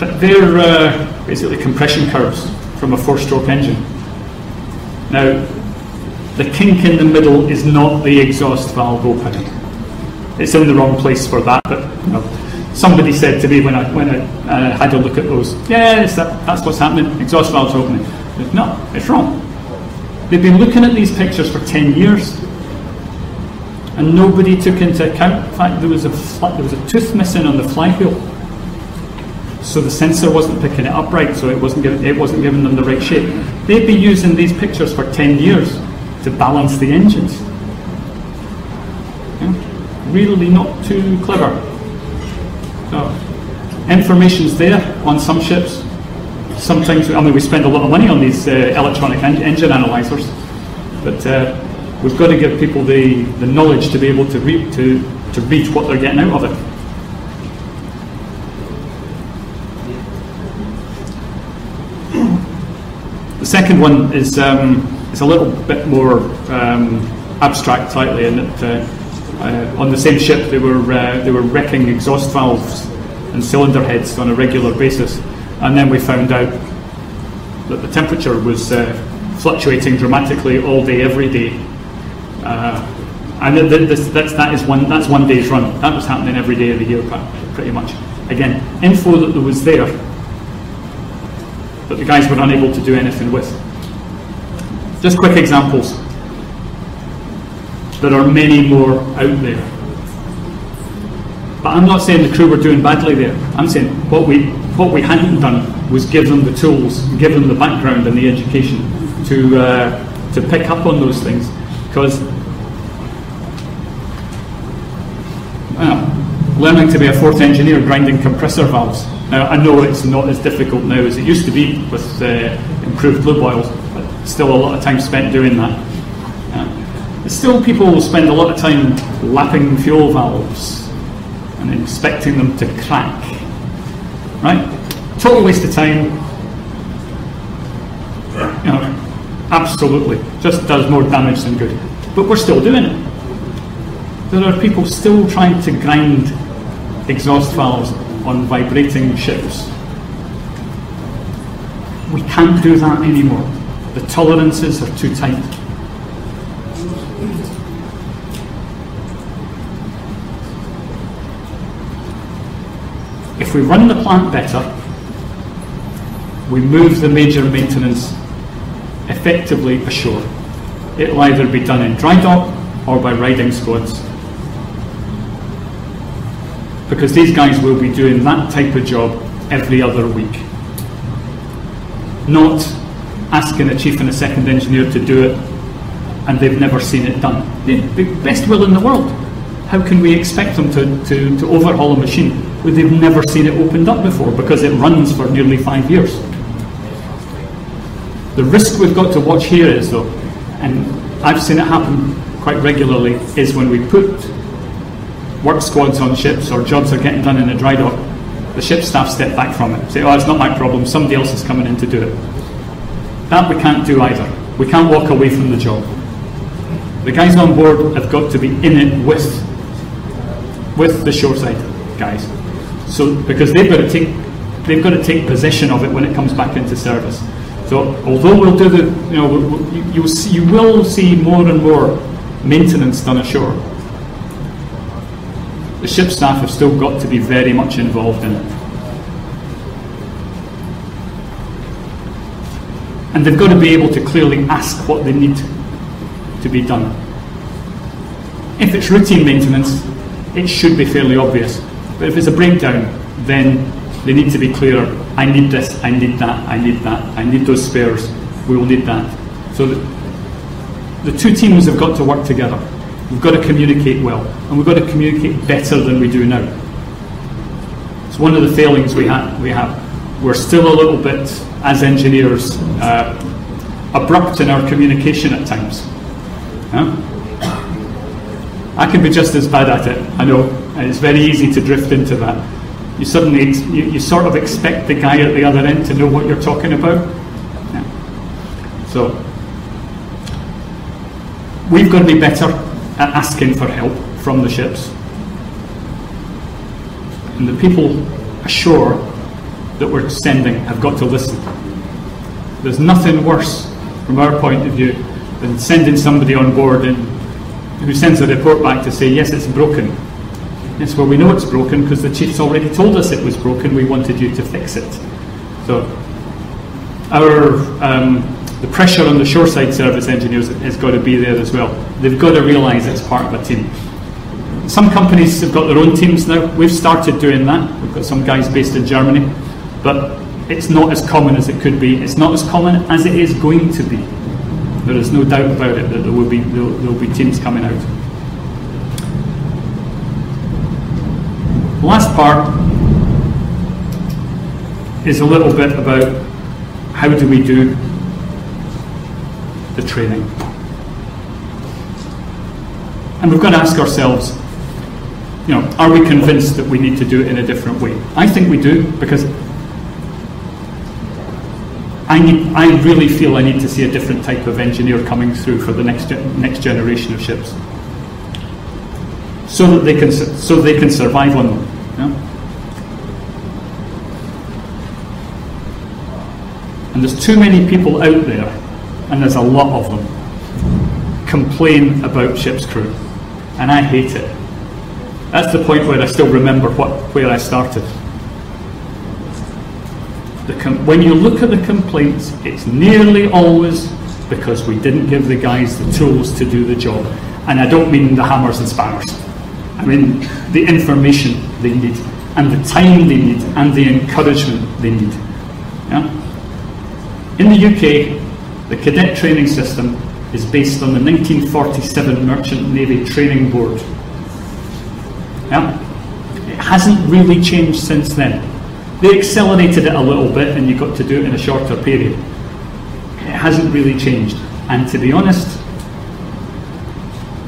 But they're uh, basically compression curves from a four-stroke engine. Now, the kink in the middle is not the exhaust valve opening. It's in the wrong place for that, but you know, somebody said to me when I, when I uh, had a look at those, yes, that, that's what's happening, exhaust valve's opening. No, it's wrong. They've been looking at these pictures for 10 years and nobody took into account the fact there was a, there was a tooth missing on the flywheel. So the sensor wasn't picking it up right, so it wasn't, giving, it wasn't giving them the right shape. They'd been using these pictures for 10 years to balance the engines. Really not too clever. So, information's there on some ships. Sometimes, I mean, we spend a lot of money on these uh, electronic en- engine analyzers, but uh, we've got to give people the, the knowledge to be able to, re- to, to read what they're getting out of it. The second one is um, a little bit more um, abstract, slightly, in that uh, uh, on the same ship they were uh, they were wrecking exhaust valves and cylinder heads on a regular basis, and then we found out that the temperature was uh, fluctuating dramatically all day, every day. Uh, and th- th- that's, that is one, that's one day's run. That was happening every day of the year, pretty much. Again, info that was there that the guys were unable to do anything with. Just quick examples. There are many more out there. But I'm not saying the crew were doing badly there. I'm saying what we what we hadn't done was give them the tools, give them the background and the education to uh, to pick up on those things. Because learning to be a fourth engineer grinding compressor valves. Now I know it's not as difficult now as it used to be with uh, improved lube oils, but still a lot of time spent doing that. Uh, still, people will spend a lot of time lapping fuel valves and expecting them to crack. Right? Total waste of time. You know, absolutely. Just does more damage than good. But we're still doing it. There are people still trying to grind exhaust valves on vibrating ships. We can't do that anymore. The tolerances are too tight. If we run the plant better, we move the major maintenance effectively ashore. It'll either be done in dry dock or by riding squads. Because these guys will be doing that type of job every other week. Not asking a chief and a second engineer to do it and they've never seen it done. The best will in the world. How can we expect them to, to, to overhaul a machine where they've never seen it opened up before because it runs for nearly five years? The risk we've got to watch here is though, and I've seen it happen quite regularly, is when we put work squads on ships or jobs are getting done in a dry dock, the ship staff step back from it, say, oh, it's not my problem, somebody else is coming in to do it. That we can't do either. We can't walk away from the job. The guys on board have got to be in it with, with the shoreside guys. So because they've got to take they've got to take possession of it when it comes back into service. So although we'll do the you know we'll, we'll, you you, see, you will see more and more maintenance done ashore. The ship staff have still got to be very much involved in it. And they've got to be able to clearly ask what they need to be done. If it's routine maintenance, it should be fairly obvious. But if it's a breakdown, then they need to be clearer. I need this, I need that, I need that, I need those spares, we will need that. So the, the two teams have got to work together. We've got to communicate well, and we've got to communicate better than we do now. It's one of the failings we, ha- we have. We're still a little bit, as engineers, uh, abrupt in our communication at times. Huh? I can be just as bad at it, I know, and it's very easy to drift into that. You suddenly, you, you sort of expect the guy at the other end to know what you're talking about. Yeah. So, we've got to be better at asking for help from the ships. And the people ashore that we're sending have got to listen. There's nothing worse, from our point of view, than sending somebody on board and who sends a report back to say, yes, it's broken. Yes, well, we know it's broken because the chief's already told us it was broken. We wanted you to fix it. So, our um, the pressure on the shoreside service engineers has got to be there as well. They've got to realise it's part of a team. Some companies have got their own teams now. We've started doing that. We've got some guys based in Germany, but it's not as common as it could be. It's not as common as it is going to be. There is no doubt about it that there will be there will be teams coming out. The last part is a little bit about how do we do the training. And we've got to ask ourselves, you know, are we convinced that we need to do it in a different way? I think we do because I need, I really feel I need to see a different type of engineer coming through for the next next generation of ships, so that they can so they can survive on them. Yeah? And there's too many people out there, and there's a lot of them, complain about ship's crew, and I hate it. That's the point where I still remember what where I started. When you look at the complaints, it's nearly always because we didn't give the guys the tools to do the job. And I don't mean the hammers and spanners. I mean the information they need, and the time they need, and the encouragement they need. Yeah? In the UK, the cadet training system is based on the 1947 Merchant Navy Training Board. Yeah? It hasn't really changed since then. They accelerated it a little bit and you got to do it in a shorter period. It hasn't really changed. And to be honest,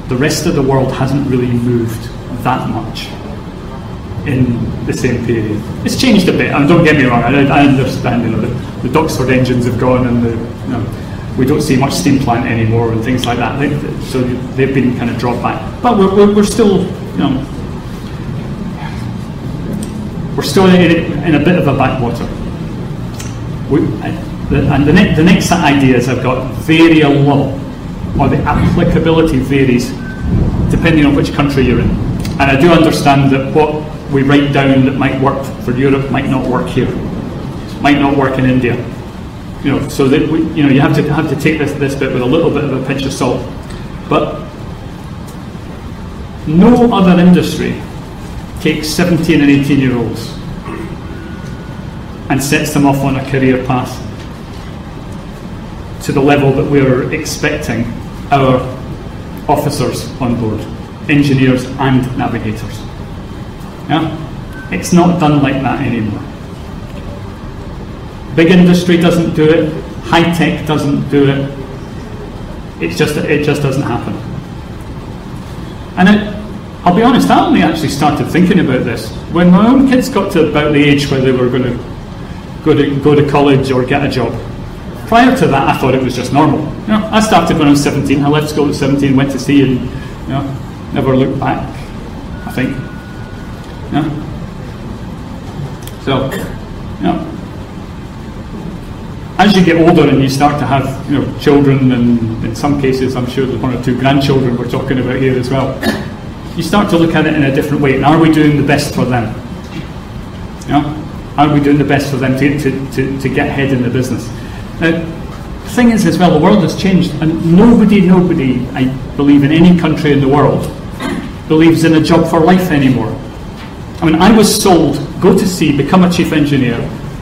the rest of the world hasn't really moved that much. in the same period. It's changed a bit, and don't get me wrong, I, I understand, you know, the, the Doxford engines have gone and the, you know, we don't see much steam plant anymore and things like that, they, so they've been kind of dropped back. But we're, we're, we're still, you know, we're still in, a bit of a backwater. We, and the, ne- the next ideas I've got vary a lot, or the applicability varies depending on which country you're in. And I do understand that what we write down that might work for Europe might not work here, might not work in India. You know, so that we, you know you have to have to take this this bit with a little bit of a pinch of salt. But no other industry takes 17 and 18 year olds and sets them off on a career path to the level that we're expecting our officers on board, engineers and navigators. Yeah? It's not done like that anymore. Big industry doesn't do it, high tech doesn't do it. It's just it just doesn't happen. And it, I'll be honest, I only actually started thinking about this when my own kids got to about the age where they were going to go to go to college or get a job. Prior to that, I thought it was just normal. You know, I started when I was 17. I left school at 17, went to sea, and you know, never looked back. I think. So, you know, as you get older and you start to have you know children, and in some cases, I'm sure there's one or two grandchildren we're talking about here as well. You start to look at it in a different way. And are we doing the best for them? You know, are we doing the best for them to, to, to, to get ahead in the business? Now, the thing is, as well, the world has changed, and nobody, nobody, I believe, in any country in the world believes in a job for life anymore. I mean, I was sold, go to sea, become a chief engineer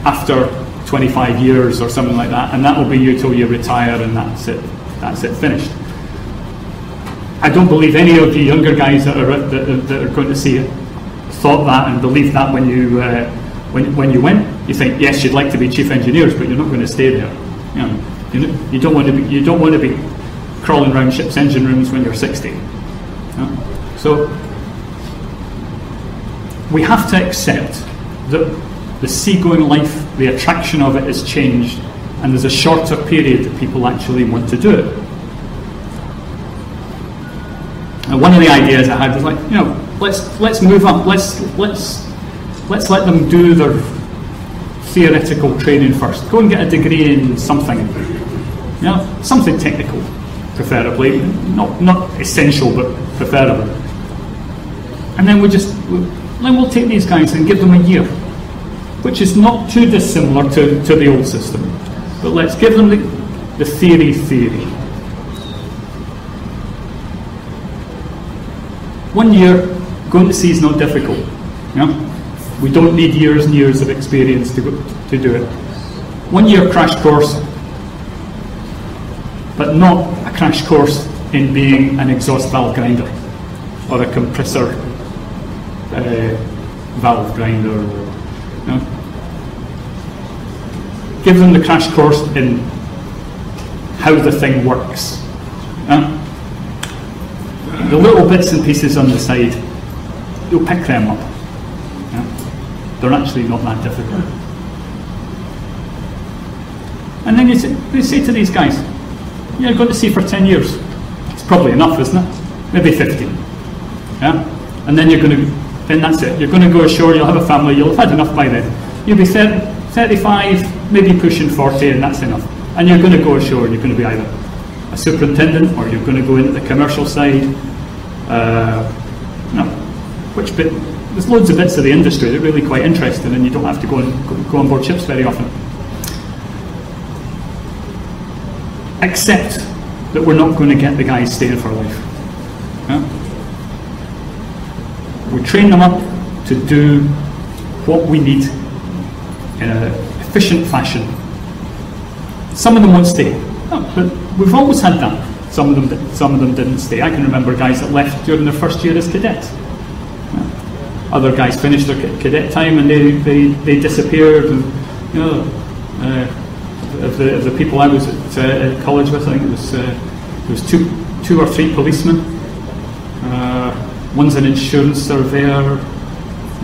after 25 years or something like that, and that will be you till you retire, and that's it. That's it, finished. I don't believe any of the younger guys that are, that, that are going to see it thought that and believed that when you uh, when, when you went. You think yes, you'd like to be chief engineers, but you're not going to stay there. You, know, you, you don't want to be you don't want to be crawling around ships' engine rooms when you're 60. You know? So we have to accept that the seagoing life, the attraction of it has changed, and there's a shorter period that people actually want to do it. And one of the ideas I had was like, you know, let's let's move up, let's let's let's let them do their theoretical training first. Go and get a degree in something, you know, something technical, preferably, not not essential but preferable. And then we just then we'll take these guys and give them a year, which is not too dissimilar to, to the old system. But let's give them the, the theory theory. One year, going to sea is not difficult. You know? We don't need years and years of experience to, go, to do it. One year crash course, but not a crash course in being an exhaust valve grinder or a compressor uh, valve grinder. You know? Give them the crash course in how the thing works. The little bits and pieces on the side, you'll pick them up. Know? They're actually not that difficult. And then you say, you say to these guys, you're going to sea for 10 years. It's probably enough, isn't it? Maybe 15. Yeah? And then you're going to then that's it. You're going to go ashore, you'll have a family, you'll have had enough by then. You'll be 30, 35, maybe pushing 40, and that's enough. And you're going to go ashore, and you're going to be either a superintendent or you're going to go into the commercial side. Uh, no, which bit? There's loads of bits of the industry that are really quite interesting, and you don't have to go, and, go, on board ships very often. Except that we're not going to get the guys staying for life. Yeah? We train them up to do what we need in an efficient fashion. Some of them won't stay, oh, but we've always had that. Some of them, some of them didn't stay. I can remember guys that left during their first year as cadets. Other guys finished their cadet time and they, they, they disappeared. And, you know, uh, of, the, of the people I was at, uh, at college with, I think it was, uh, there was two, two or three policemen. Uh, one's an insurance surveyor,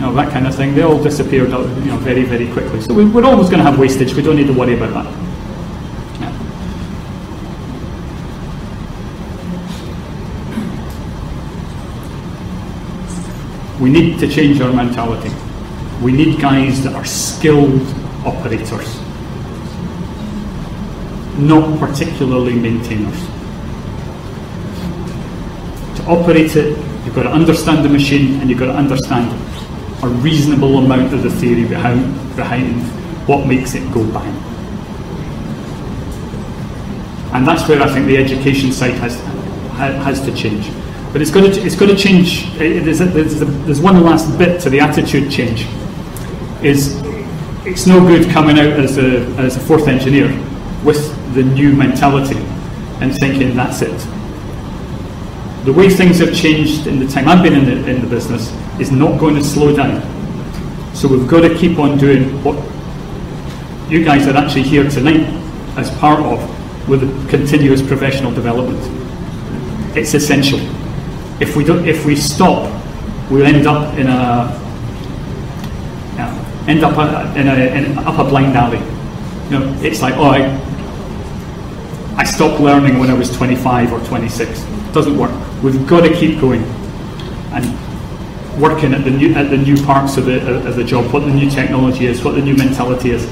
you know, that kind of thing, they all disappeared uh, you know, very, very quickly. So we, we're always going to have wastage, we don't need to worry about that. We need to change our mentality. We need guys that are skilled operators, not particularly maintainers. To operate it, you've got to understand the machine and you've got to understand a reasonable amount of the theory behind, behind what makes it go bang. And that's where I think the education side has, has to change. But it's got to, it's got to change. There's, a, there's, a, there's one last bit to the attitude change. Is it's no good coming out as a, as a fourth engineer with the new mentality and thinking that's it. The way things have changed in the time I've been in the, in the business is not going to slow down. So we've got to keep on doing what you guys are actually here tonight as part of with continuous professional development. It's essential. If we don't, if we stop, we'll end up in a end up uh, in a, in up a blind alley. You know, it's like, oh, I, I stopped learning when I was 25 or 26. It doesn't work. We've got to keep going and working at the new at the new parts of the of the job, what the new technology is, what the new mentality is,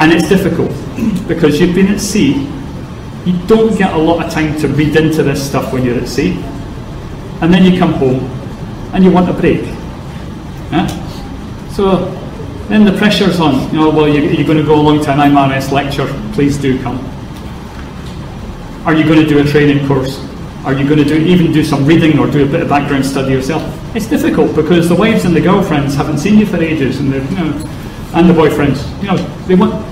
and it's difficult [clears throat] because you've been at sea. You don't get a lot of time to read into this stuff when you're at sea, and then you come home and you want a break. Yeah? So then the pressure's on. You know, well, you, you're going to go along to an IMarEST lecture. Please do come. Are you going to do a training course? Are you going to do even do some reading or do a bit of background study yourself? It's difficult because the wives and the girlfriends haven't seen you for ages, and the you know, and the boyfriends. You know, they want.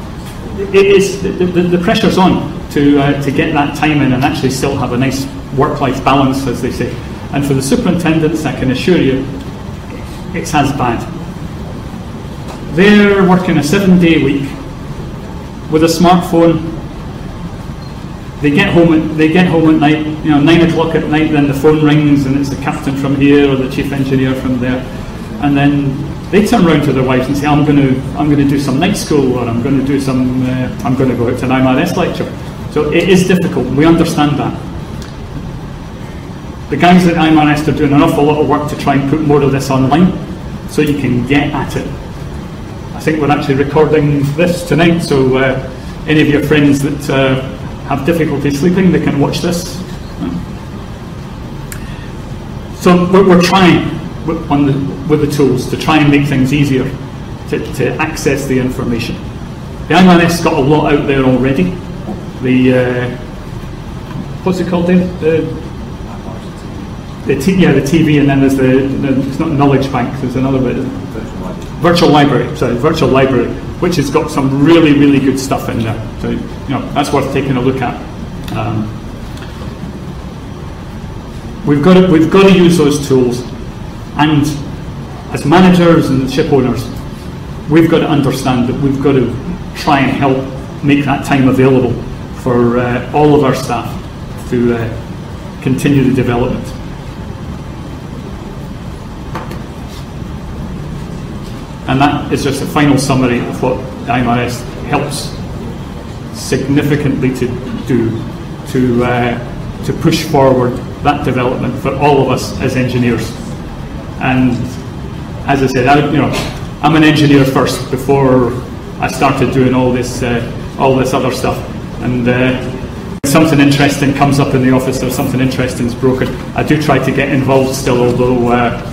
It is the, the, the pressure's on to uh, to get that time in and actually still have a nice work-life balance, as they say. And for the superintendents, I can assure you, it's as bad. They're working a seven-day week with a smartphone. They get home. At, they get home at night. You know, nine o'clock at night. Then the phone rings, and it's the captain from here or the chief engineer from there. And then they turn around to their wives and say, "I'm going to, I'm to do some night school, or I'm going to do some, uh, I'm going to go out to an IMarEST lecture." So it is difficult. We understand that. The guys at IMarEST are doing an awful lot of work to try and put more of this online, so you can get at it. I think we're actually recording this tonight, so uh, any of your friends that uh, have difficulty sleeping, they can watch this. So we're, we're trying with, on the, with the tools to try and make things easier to, to access the information. The IMarEST got a lot out there already. The uh, what's it called, Dave? The, the t- yeah, the TV, and then there's the, the it's not knowledge bank. There's another bit. Virtual library. Sorry, virtual library, which has got some really, really good stuff in there. So you know that's worth taking a look at. Um, we've got to, we've got to use those tools, and as managers and ship owners, we've got to understand that we've got to try and help make that time available for uh, all of our staff to uh, continue the development. And that is just a final summary of what IMarEST helps significantly to do to, uh, to push forward that development for all of us as engineers. And as I said, I, you know, I'm an engineer first before I started doing all this, uh, all this other stuff. And uh, something interesting comes up in the office or something interesting is broken, I do try to get involved still, although uh,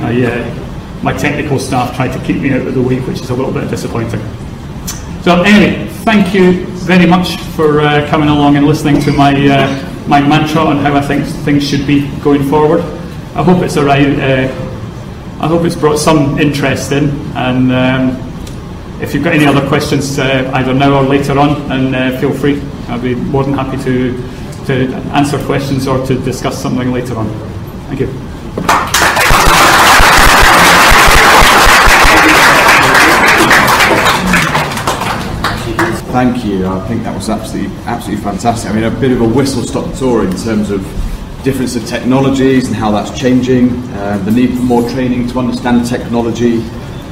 I, uh, my technical staff try to keep me out of the way, which is a little bit disappointing. So anyway, thank you very much for uh, coming along and listening to my uh, my mantra on how I think things should be going forward. I hope it's alright. I hope it's brought some interest in, and um, if you've got any other questions, uh, either now or later on, and uh, feel free. I'll be more than happy to, to answer questions or to discuss something later on. Thank you. Thank you. I think that was absolutely absolutely fantastic. I mean, a bit of a whistle-stop tour in terms of difference of technologies and how that's changing, uh, the need for more training to understand technology,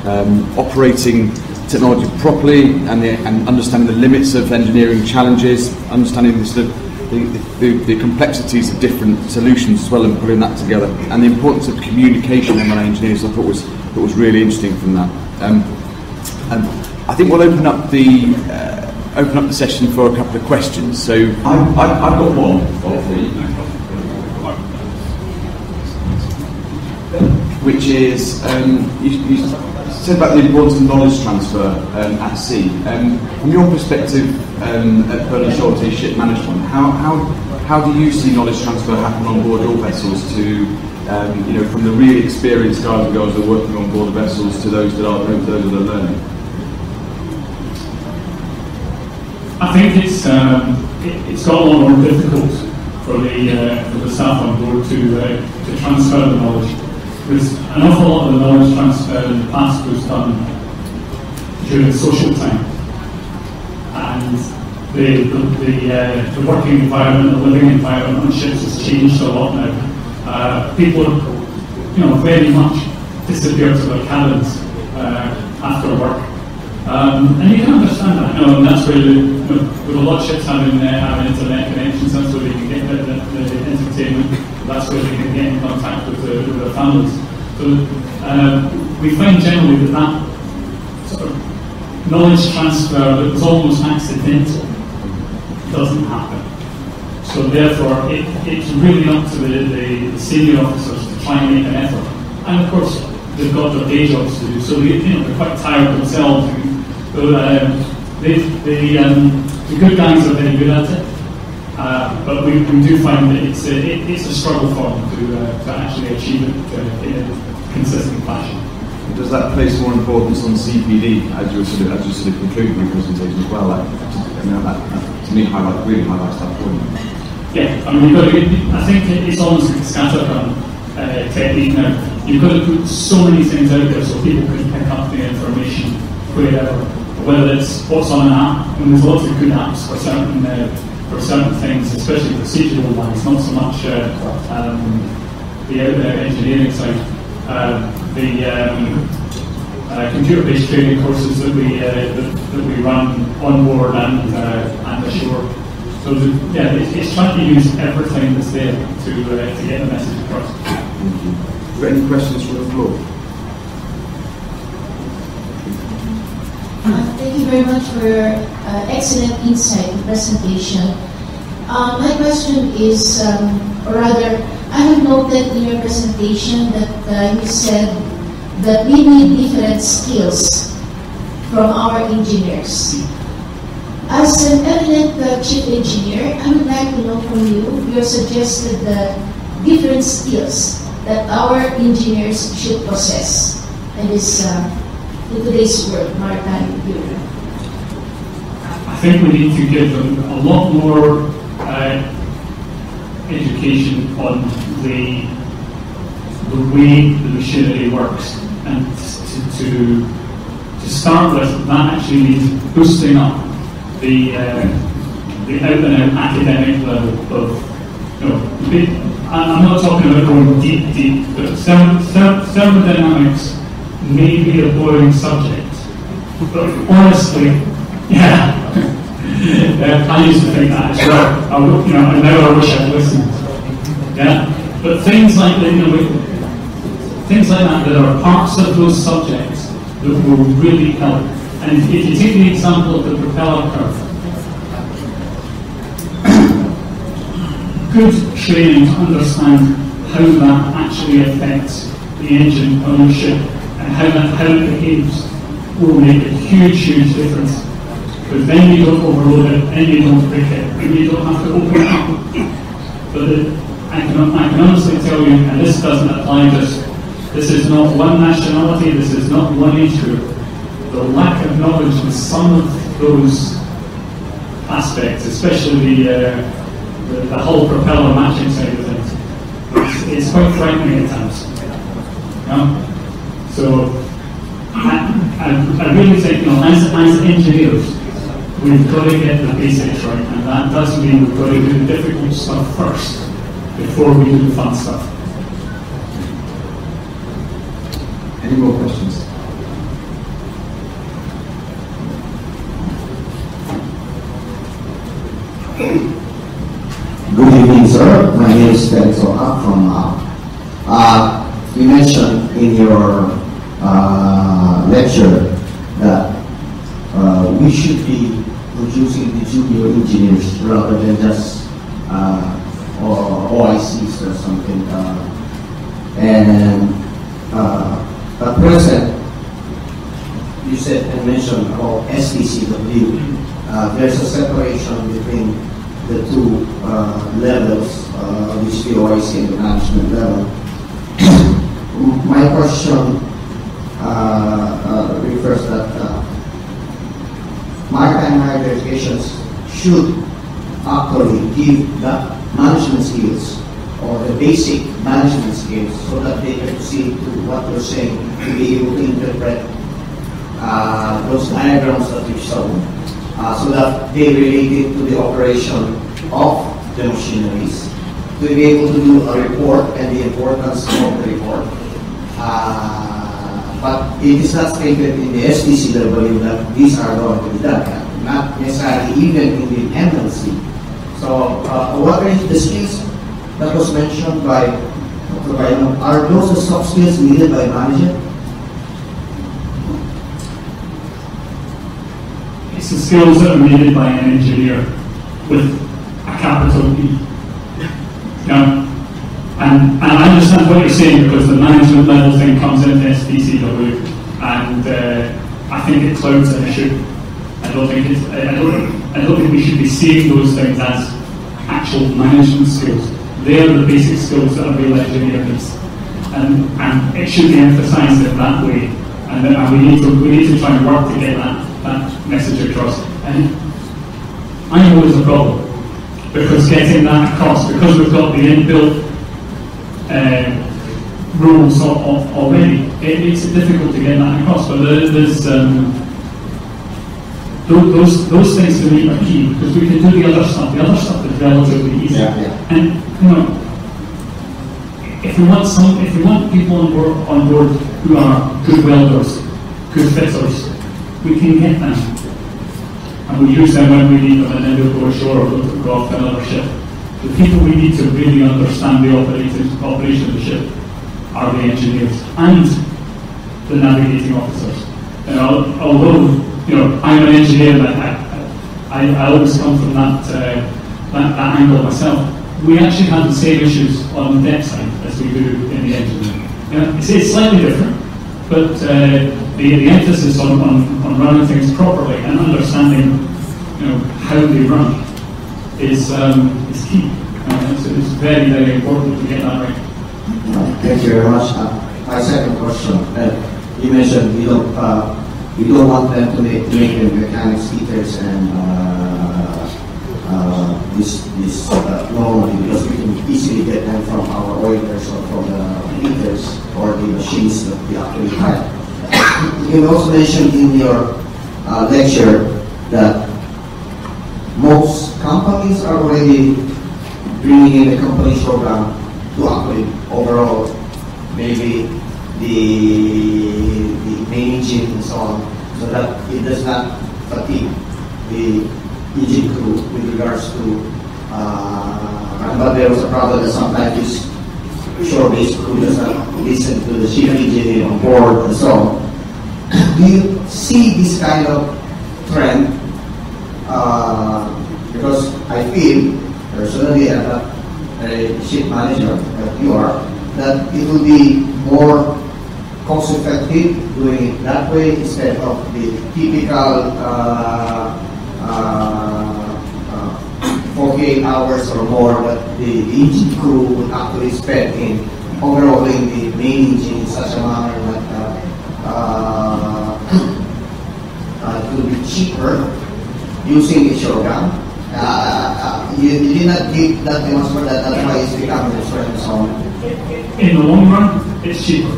um, operating technology properly, and, the, and understanding the limits of engineering challenges, understanding the, sort of the, the, the complexities of different solutions as well, and putting that together, and the importance of communication among engineers. I thought was thought was really interesting from that. Um, and I think we'll open up the uh, open up the session for a couple of questions. So I've, I've, I've got one which is um, you, you, said about the importance of knowledge transfer um, at sea. Um, from your perspective um, at Bernhard Schulte Ship Management, how, how, how do you see knowledge transfer happen on board your vessels to, um, you know, from the really experienced guys and girls that are working on board the vessels to those that are, those that are learning? I think it's um, it, has got a lot more difficult for the uh, for the staff on board to uh, to transfer the knowledge because an awful lot of the knowledge transfer in the past was done during social time. And the, the, the, uh, the working environment, the living environment on ships has changed a lot now. Uh, people, you know, very much disappear to their cabins uh, after work. Um, and you can understand that, you know, and that's with a lot of ships having, uh, having internet connections, that's where they can get the, the, the entertainment that's where they can get in contact with, the, with their families. So uh, we find generally that that sort of knowledge transfer that was almost accidental doesn't happen. So therefore, it, it's really up to the, the, senior officers to try and make an effort. And of course, they've got their day jobs to do, so they, you know, they're quite tired themselves. So, um, they, they, um, the good guys are very good at it. Uh, but we, we do find that it's a, it, it's a struggle for them to, uh, to actually achieve it uh, in a consistent fashion. Does that place more importance on CPD as you sort of as you sort of conclude your presentation as well? Like, that, that, to me, highlight, really highlights that point. Yeah, I mean, you've got to, I think it's almost like a scattergun uh, technique now. You've got to put so many things out there so people can pick up the information wherever, whether it's what's on an app, and there's lots of good apps for certain uh, for certain things, especially procedural ones, not so much uh, um, the engineering side. Uh, the um, uh, computer-based training courses that we uh, that, that, we run on board and uh, and ashore. So the, yeah, it's, trying to use everything that's there to uh, to get the message across. Any questions from the floor? Uh, thank you very much for your uh, excellent insight and presentation. Uh, my question is, um, or rather, I have noted in your presentation that uh, you said that we need different skills from our engineers. As an eminent uh, chief engineer, I would like to know from you your suggested the different skills that our engineers should possess. And is in today's world, maritime Europe? I think we need to give them a lot more uh, education on the the way the machinery works, and to, to to start with, that actually means boosting up the uh, the out and out academic level of you know. I'm not talking about going deep, deep, but thermodynamics may be a boring subject, but honestly, yeah. yeah [laughs] uh, I used to think that as well. I, you know, and now I wish I'd listened. Yeah, but things like know, things like that that are parts of those subjects that will really help. And if you take the example of the propeller curve, good training to understand how that actually affects the engine ownership and how that how it behaves will make a huge, huge difference. Because then you don't overload it, then you don't break it, and you don't have to open it up. But it, I, can, I can honestly tell you, and this doesn't apply just, this is not one nationality, this is not one age group. The lack of knowledge in some of those aspects, especially the, uh, the, the whole propeller matching side of things, it's, it's quite frightening at times. So I, I, I really think, you know, as, as engineers, we've got to get the basics right, and that does mean we've got to do the difficult stuff first, before we do the fun stuff. Any more questions? Good evening, sir. My name is Felix Oha from uh, uh, You mentioned in your uh, lecture that uh, we should be producing the junior engineers rather than just uh, OICs or something. Uh, and uh, at present, you said and mentioned about STCW. Uh, there's a separation between the two uh, levels, uh, which the OIC and the management level. My question uh, uh, refers that uh, maritime higher educations should actually give the management skills or the basic management skills so that they can see to what you're saying to be able to interpret uh, those diagrams that you showed uh, so that they relate it to the operation of the machineries to be able to do a report and the importance of the report. Uh, but it is not stated in the STCW that these are going to be done, not necessarily even in the MLC. So uh, what are the skills that was mentioned by Dr. Bayano? Are those the soft skills needed by manager? It's the skills that are needed by an engineer with a capital E. You know, and, and I understand what you're saying because the management level thing comes into STCW and uh, I think it clouds an issue. I don't think it's, I don't, I don't think we should be seeing those things as actual management skills. They are the basic skills that a real engineer needs. And, and it should be emphasized in that way. And we, need to, we need to try and work to get that, that message across. And I know there's a problem because getting that across, because we've got the inbuilt uh, rules al- al- already, it makes it difficult to get that across. But there, there's um, those those things to me are key because we can do the other stuff. The other stuff is relatively easy. Yeah, yeah. And you know, if we want some, if we want people on board on board who are good welders, good fitters, we can get them. And we use them when we need them and then they'll go ashore or go off another ship. The people we need to really understand the operation, of the ship are the engineers and the navigating officers. Know, although, you know, I'm an engineer and I, I, I always come from that, uh, that, that angle myself. We actually have the same issues on the deck side as we do in the engine. You know, it's, it's slightly different, but uh, the, the emphasis on, on, on running things properly and understanding you know, how they run is, um, is key. Uh, it's, it's very, very important to get that right. Thank you very much. Uh, my second question, uh, you mentioned you don't, uh, don't want them to make, the mechanics heaters and uh, uh, this, this uh, normally because we can easily get them from our oilers or from the heaters or the machines that we actually have. You also mentioned in your uh, lecture that most companies are already bringing in the company program to actually overall maybe the, the main engine and so on, so that it does not fatigue the engine crew with regards to, uh, but there was a problem that sometimes shore-based crew does not listen to the chief engineer on board and so on. [coughs] Do you see this kind of trend? Uh, because I feel personally, I'm not a ship manager, but you are, that it will be more cost effective doing it that way instead of the typical uh, uh, uh, 48 hours or more that the, engine crew would actually spend in overhauling the main engine in such a manner that uh, uh, [coughs] it will be cheaper using a shore gang. You, did not give that much for that, that's why it's becoming a certain song. In the long run, it's cheaper.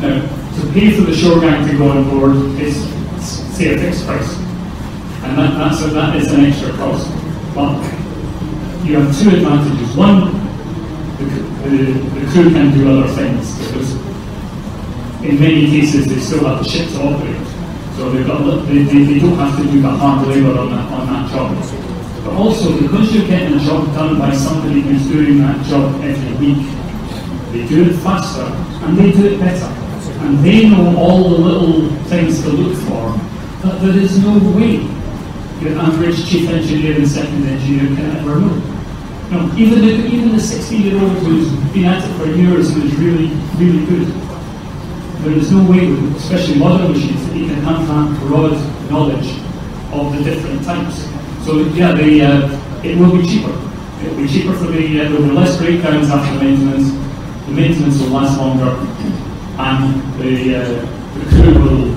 Now, to pay for the shore gang to go on board is, say, a fixed price. And that, that's a, that is an extra cost. But you have two advantages. One, the, the crew can do other things because in many cases they still have the ship to operate. So they've got, they, they, they don't have to do the hard labour on that, on that job. But also, because you're getting a job done by somebody who's doing that job every week, they do it faster and they do it better. And they know all the little things to look for that there is no way your average chief engineer and second engineer can ever know. No, even the, even the 60 year old who's been at it for years and is really, really good, there is no way, especially modern machines, that you can have that broad knowledge of the different types. So yeah, the, uh, it will be cheaper. It will be cheaper for the, uh, there will be less breakdowns after maintenance, the maintenance will last longer, and the, uh, the crew will,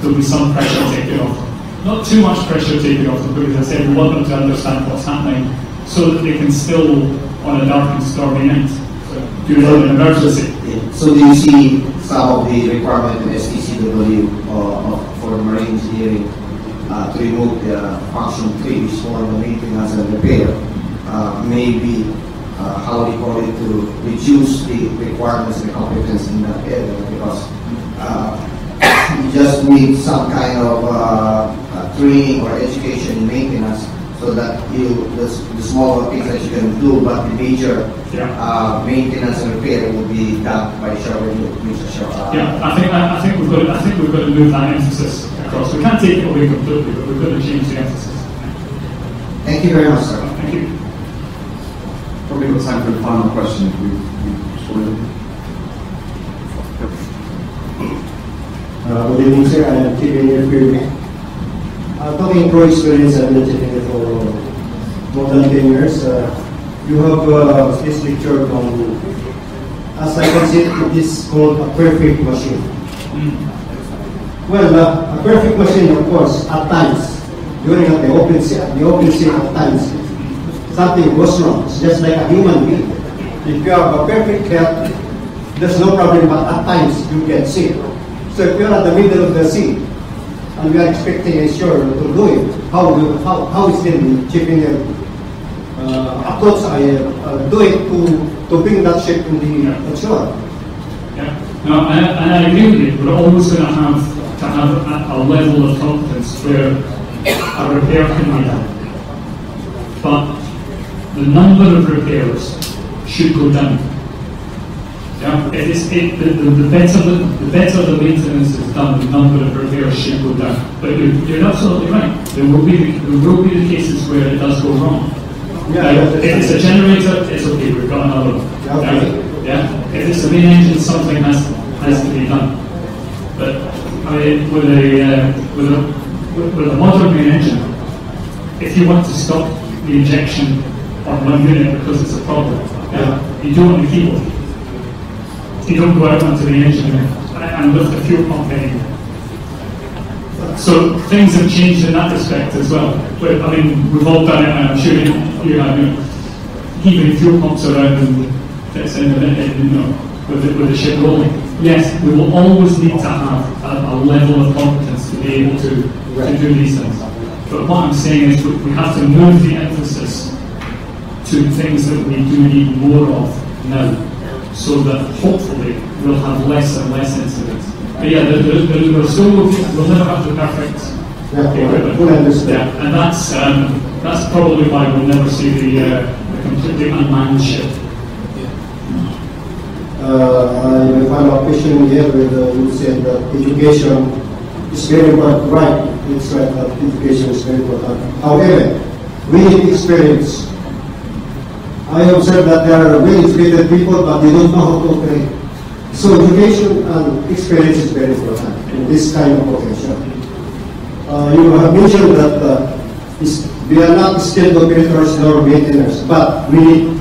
there'll be some pressure taken off. Not too much pressure taken off them, because I said we want them to understand what's happening so that they can still, on a dark and stormy night, do an emergency. So do you see some of the requirement in STCW uh, for marine engineering uh, to remove the function three, which is more of the maintenance and repair, uh, maybe, uh, how you call it, to reduce the requirements and competence in that area, because uh, [coughs] you just need some kind of uh, uh, training or education in maintenance so that you, the, the smaller things that you can do, but the major Yeah. uh, maintenance and repair will be done by Sherwin. Sherwin. Yeah, I think, I, I think we've got, to, I think we've got to move that emphasis across. We can't take it away completely, but we've got to change the emphasis. Thank you very much, sir. Thank you. Probably got time for the final question if we, we just want to- Uh, Good evening, sir. I am T.V. Firme. Uh, Talking through experience, I've been taking it for more than 10 years. Uh, You have uh, this lecture on, as I can see, it is called a perfect machine. Well, uh, a perfect machine, of course, at times, during the open sea, the open sea at times, something goes wrong. It's just like a human being. If you have a perfect health, there's no problem, but at times you get sick. So if you're at the middle of the sea, and we are expecting a shore to do it, how do, how, how is then shipping a, uh, approach, uh, uh, do it to, to bring that ship in the uh, shore? Yeah. No, and I agree with you. We're to have to have a, a level of competence where a repair can be done. But the number of repairs should go down. Yeah, it is, it, the, the, the better the, the better the maintenance is done, the number of repairs should go down. But you're, you're absolutely right. There will be the, there will be the cases where it does go wrong. Yeah, that's- if it's a generator, it's okay. We've got another one. Yeah, okay. Yeah, if it's a main engine, something has, has to be done. But, With a, uh, with a, with a main engine, if you want to stop the injection on one unit because it's a problem, yeah, you do it on the keyboard. You don't go out onto the engine and, lift the fuel pump anymore. So things have changed in that respect as well. But, I mean, we've all done it, and I'm sure you, you know, heaving fuel pumps around and that's in the, you know, with the, with the ship rolling. Yes, we will always need to have a, a level of competence to be able to, to do these things. But what I'm saying is we, have to move the emphasis to things that we do need more of now, so that hopefully we'll have less and less incidents. But yeah, there, there, there, we'll still, we'll never have the perfect Yeah, equipment. Yeah, and that's, um, that's probably why we'll never see the, uh, the completely unmanned ship. Uh, I follow-up question here with, uh, you said that education is very important, right? It's right that education is very important. However, we need experience. I observe that there are well educated people, but they don't know how to operate. So education and experience is very important in this kind of profession. Uh, you have mentioned that uh, we are not skilled operators nor maintainers, but we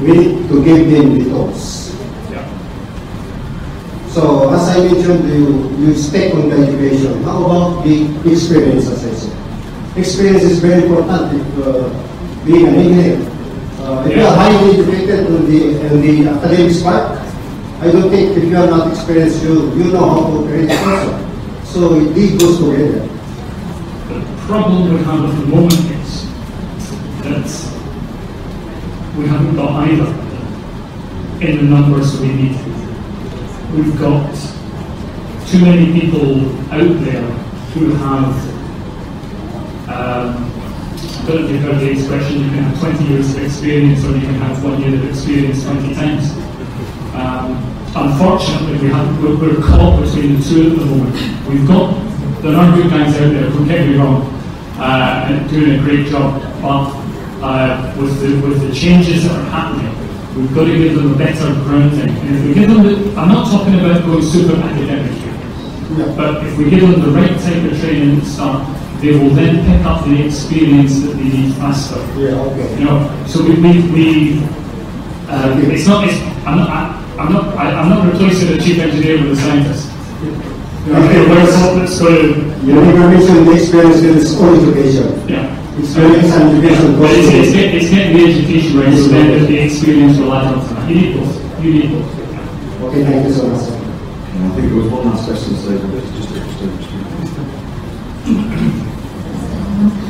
we need to give them the tools. Yeah. So as I mentioned, you, you stake on the education. How about the experience, as I said? Experience is very important if, uh, being an engineer. Uh, if you are highly educated in the, in the academic part, I don't think if you are not experienced, you, you know how to operate also. So it goes together. The problem we have at the moment is that we haven't got either. in the numbers we need. We've got too many people out there who have, um, I don't know if you've heard the expression, you can have 20 years of experience or you can have one year of experience 20 times. Um, unfortunately, we have, we're, we're caught between the two at the moment. We've got, there are good guys out there, don't get me wrong, uh, doing a great job, but uh, with, the, with the changes that are happening, we've got to give them a better grounding. And if we give them the, I'm not talking about going super academic here, but if we give them the right type of training at the start, they will then pick up the experience that they need faster. Yeah, okay. You know, so we, we, we um, it's not, it's, I'm not, I, I'm not, I, I'm not replacing the chief engineer with a scientist. You know, Okay. that's going to, You never mentioned the experience with its own education. yeah. Experience and education. But it's, it's, both. get, it's getting the education right, so then the experience will add on to that. You need both. You need both. Okay, thank you so much. And I think there was one last question, so just, just, just,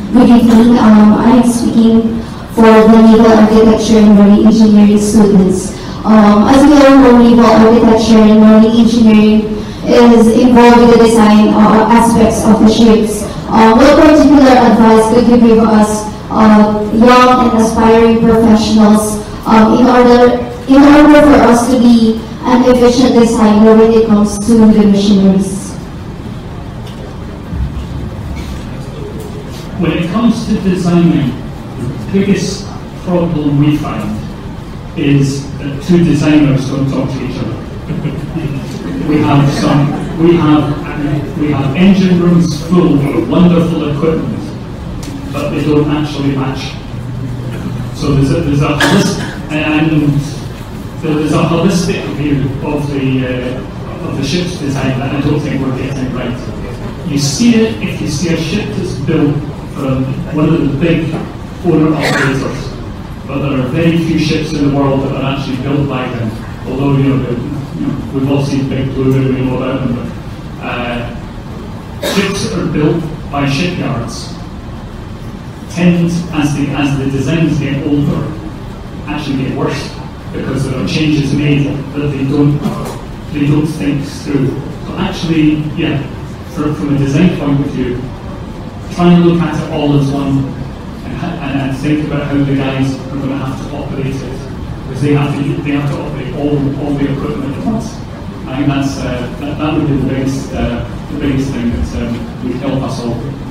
Good evening. Um, I'm speaking for the naval architecture and marine engineering students. Um, as we all know, naval architecture and marine engineering is involved in the design uh, aspects of the ships. Uh, what particular advice you give us, uh, young and aspiring professionals, um, in order in order for us to be an efficient designer when it comes to the machineries? When it comes to designing, the biggest problem we find is that two designers don't talk to each other. [laughs] We have some, we have, we have engine rooms full of wonderful equipment, but they don't actually match. So there's a, there's a holistic, and there's a holistic view of the, uh, of the ship's design that I don't think we're getting right. You see it if you see a ship that's built from one of the big owner operators, but there are very few ships in the world that are actually built by them. Although you know, you know we've all seen Big Blue and we know about them. But, uh, ships are built by shipyards tend, as the as the designs get older, actually get worse because there are changes made that they don't they don't think through. So actually, yeah, for, from a design point of view, try and look at it all as one and, and, and think about how the guys are going to have to operate it because they have to they have to operate all all the equipment at once. I think that's uh, that, that would be the biggest uh, the biggest thing that um, would help us all.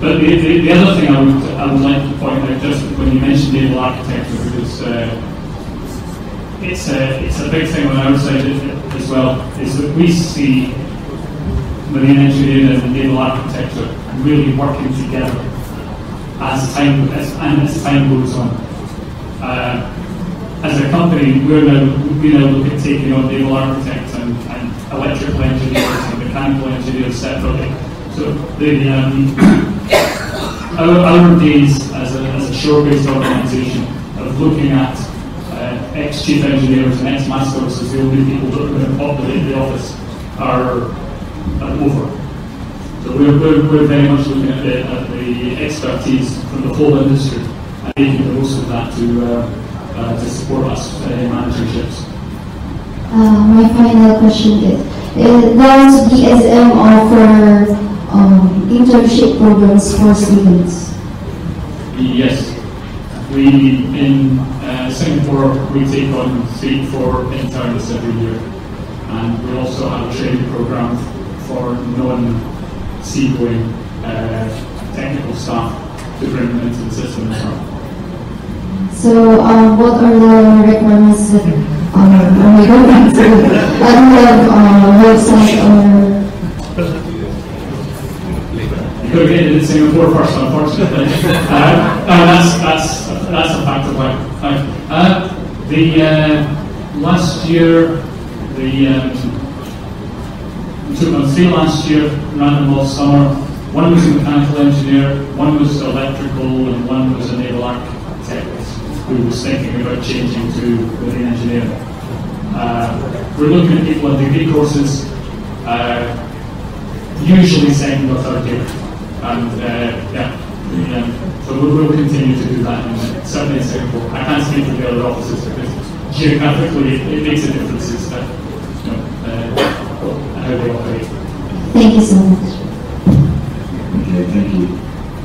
But the, the, the other thing I would I would like to point out just when you mentioned naval architecture because uh, it's a it's a big thing on our side as well is that we see marine engineering and naval architecture really working together as time as, and as time goes on. Uh, as a company, we're now we now look at taking on naval architects and, and electrical engineers and mechanical engineers separately. So the um, our, our days as a, as a shore-based organisation of looking at uh, ex-chief engineers and ex-masters as the only people that are going to populate the office are uh, over. So we're, we're, we're very much looking at the, at the expertise from the whole industry and making the most of that to, uh, uh, to support us uh, in managing. Uh, my final question is, uh, does BSM offer um, internship programs for students? Yes. We, in uh, Singapore, we take on three, four interns every year. And we also have a training program for non-seagoing uh, technical staff to bring them into the system as well. So, um, what are the requirements that um, are we going? I don't have uh, website or You could have been in Singapore first, unfortunately. [laughs] uh, no, that's, that's, that's a fact of life. Uh, the uh, last year, the um, we took on three last year, ran them all summer. One was a mechanical engineer, one was electrical, and one was a naval architect who was thinking about changing to marine engineering. Uh, we're looking at people on degree courses, uh, usually second or third year. And uh, yeah, we, um, So we'll, we'll continue to do that, and certainly in Singapore. I can't speak for the other offices because geographically it, it makes a difference as to you know, uh, how they operate. Thank you so much. Okay, thank you.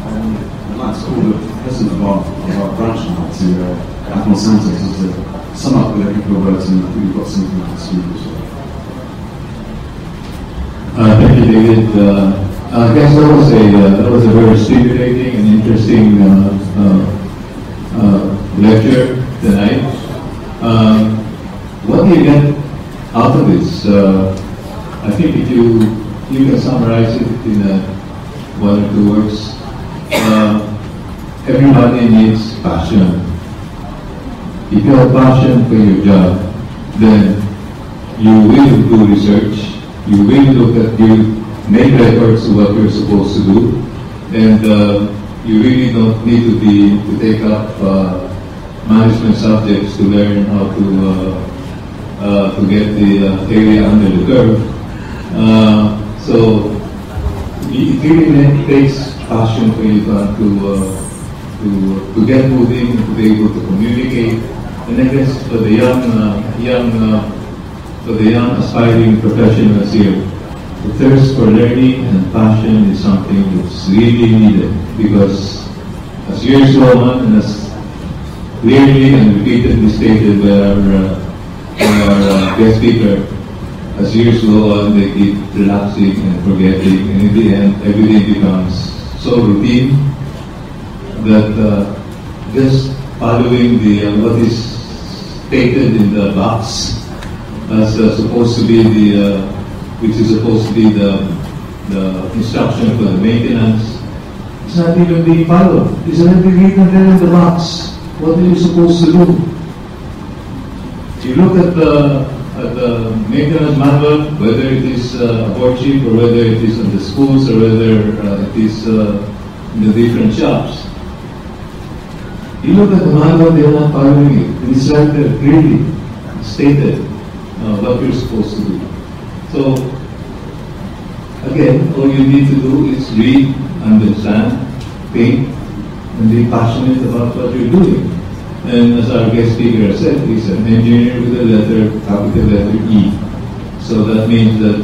Um, I'd like to call the president of our, of our branch now to uh, Admiral Santos to sum up with a couple of words and I think we've got something to speak as well. Thank you, David. Uh, I guess that was a uh, that was a very stimulating and interesting uh, uh, uh, lecture tonight. Um, what do you get out of this? I think if you you can summarize it in a one or two words. Everybody needs passion. If you have passion for your job, then you will do research, you really look at, you make records of what you're supposed to do, and uh, you really don't need to be, to take up uh, management subjects to learn how to, uh, uh, to get the uh, area under the curve. So, it really takes passion for you to, to, to, get moving, to be able to communicate, and I guess for the young, young, for the young aspiring professionals here, the thirst for learning and passion is something that's really needed because as years go on and as clearly and repeatedly stated by our, uh, by our uh, guest speaker, as years go on, they keep relaxing and forgetting, and in the end, everything becomes so routine that uh, just following the uh, what is stated in the box as uh, supposed to be the uh, which is supposed to be the the instruction for the maintenance. It's not even being followed. It's not even written there in the box. What are you supposed to do? You look at the at the maintenance manual, whether it is uh, aboard ship or whether it is in the schools or whether uh, it is uh, in the different shops. You look at the manual, they are not following it. And it's right there, clearly stated uh, what you're supposed to do. So, again, all you need to do is read, understand, think, and be passionate about what you're doing. And as our guest speaker said, he's an engineer with a letter, capital letter E. So that means that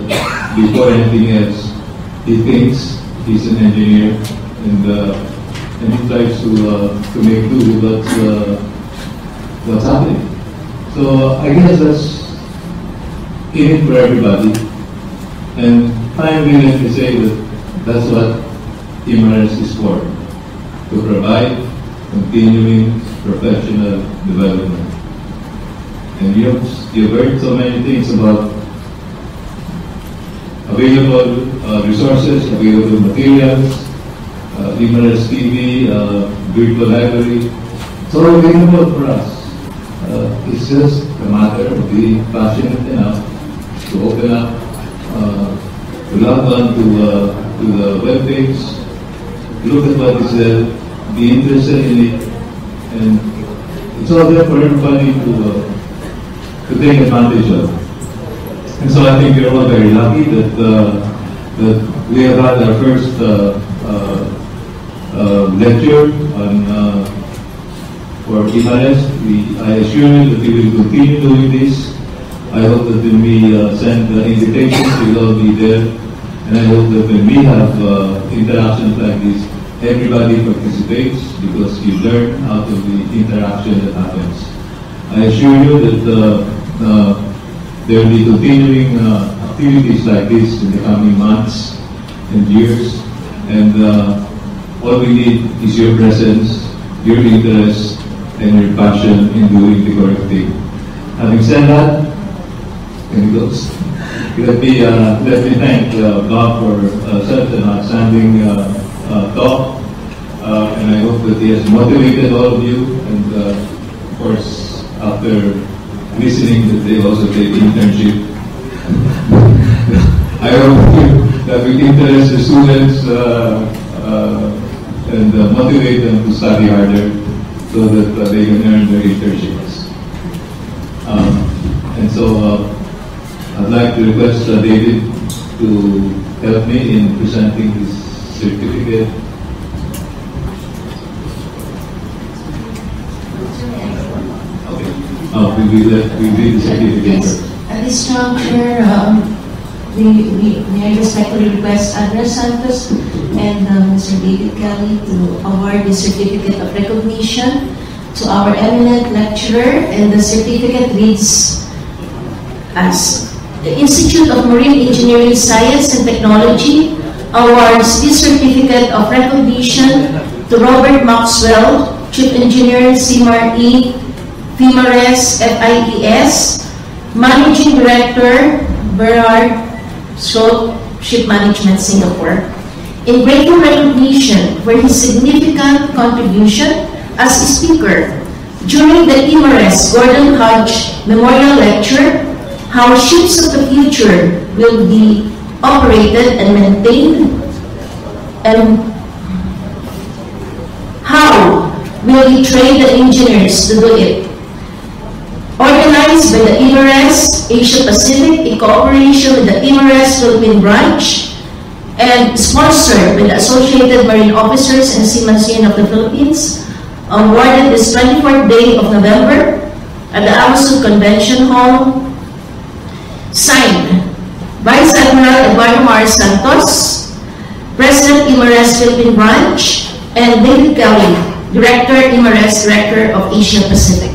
before anything else, he thinks he's an engineer and, uh, and he tries to, uh, to make do with what's, uh, what's happening. So I guess that's in it for everybody. And finally, let me say that that's what IMarEST is for, to provide continuing professional development. And you've, you've heard so many things about available uh, resources, available materials, uh, TV, uh, virtual library. It's all available for us. Uh, it's just a matter of being passionate enough to open up, uh, to log on to, uh, to the web page, look at what is there, be interested in it, and it's all there for everybody to, uh, to take advantage of. And so I think we're all very lucky that, uh, that we have had our first uh, uh, lecture on for IMarEST. We, I assure you that we will continue doing this. I hope that when we uh, send the invitations, we'll all be there. And I hope that when we have uh, interactions like this, everybody participates because you learn out of the interaction that happens. I assure you that uh, uh, there will be continuing uh, activities like this in the coming months and years. And uh, all we need is your presence, your interest, and your passion in doing the correct thing. Having said that, Let me, uh, let me thank uh, Bob for uh, such an outstanding uh, uh, talk. Uh, and I hope that he has motivated all of you. And uh, of course, after listening, that they also take internship. [laughs] I hope that we interest the students uh, uh, and uh, motivate them to study harder so that uh, they can earn their internships. Um, and so uh, I'd like to request uh, David to help me in presenting this certificate. Okay. Oh, we we read the certificate. Yes. At this time, Chair, um, we, we, may I respectfully request Andres Santos and uh, Mr. David Kelly to award the certificate of recognition to our eminent lecturer, and the certificate reads as the Institute of Marine Engineering Science and Technology awards this certificate of recognition to Robert Maxwell, Chief Engineer, CMAR E, FIMarEST, FIES, Managing Director, Bernhard Schulte, Ship Management, Singapore, in grateful recognition for his significant contribution as a speaker during the IMarEST Gordon Hodge Memorial Lecture, How Ships of the Future Will Be Operated and Maintained, and how will we train the engineers to do it? Organized by the IMarEST Asia Pacific in cooperation with the IMarEST Philippine Branch and sponsored by the Associated Marine Officers and Seamen's Union of the Philippines, awarded this 24th day of November at the AMOSUP Convention Hall. Signed, Vice Admiral Eduardo Mar Santos, President IMRS Philippine Branch, and David Kelly, Director IMRS Director of Asia Pacific.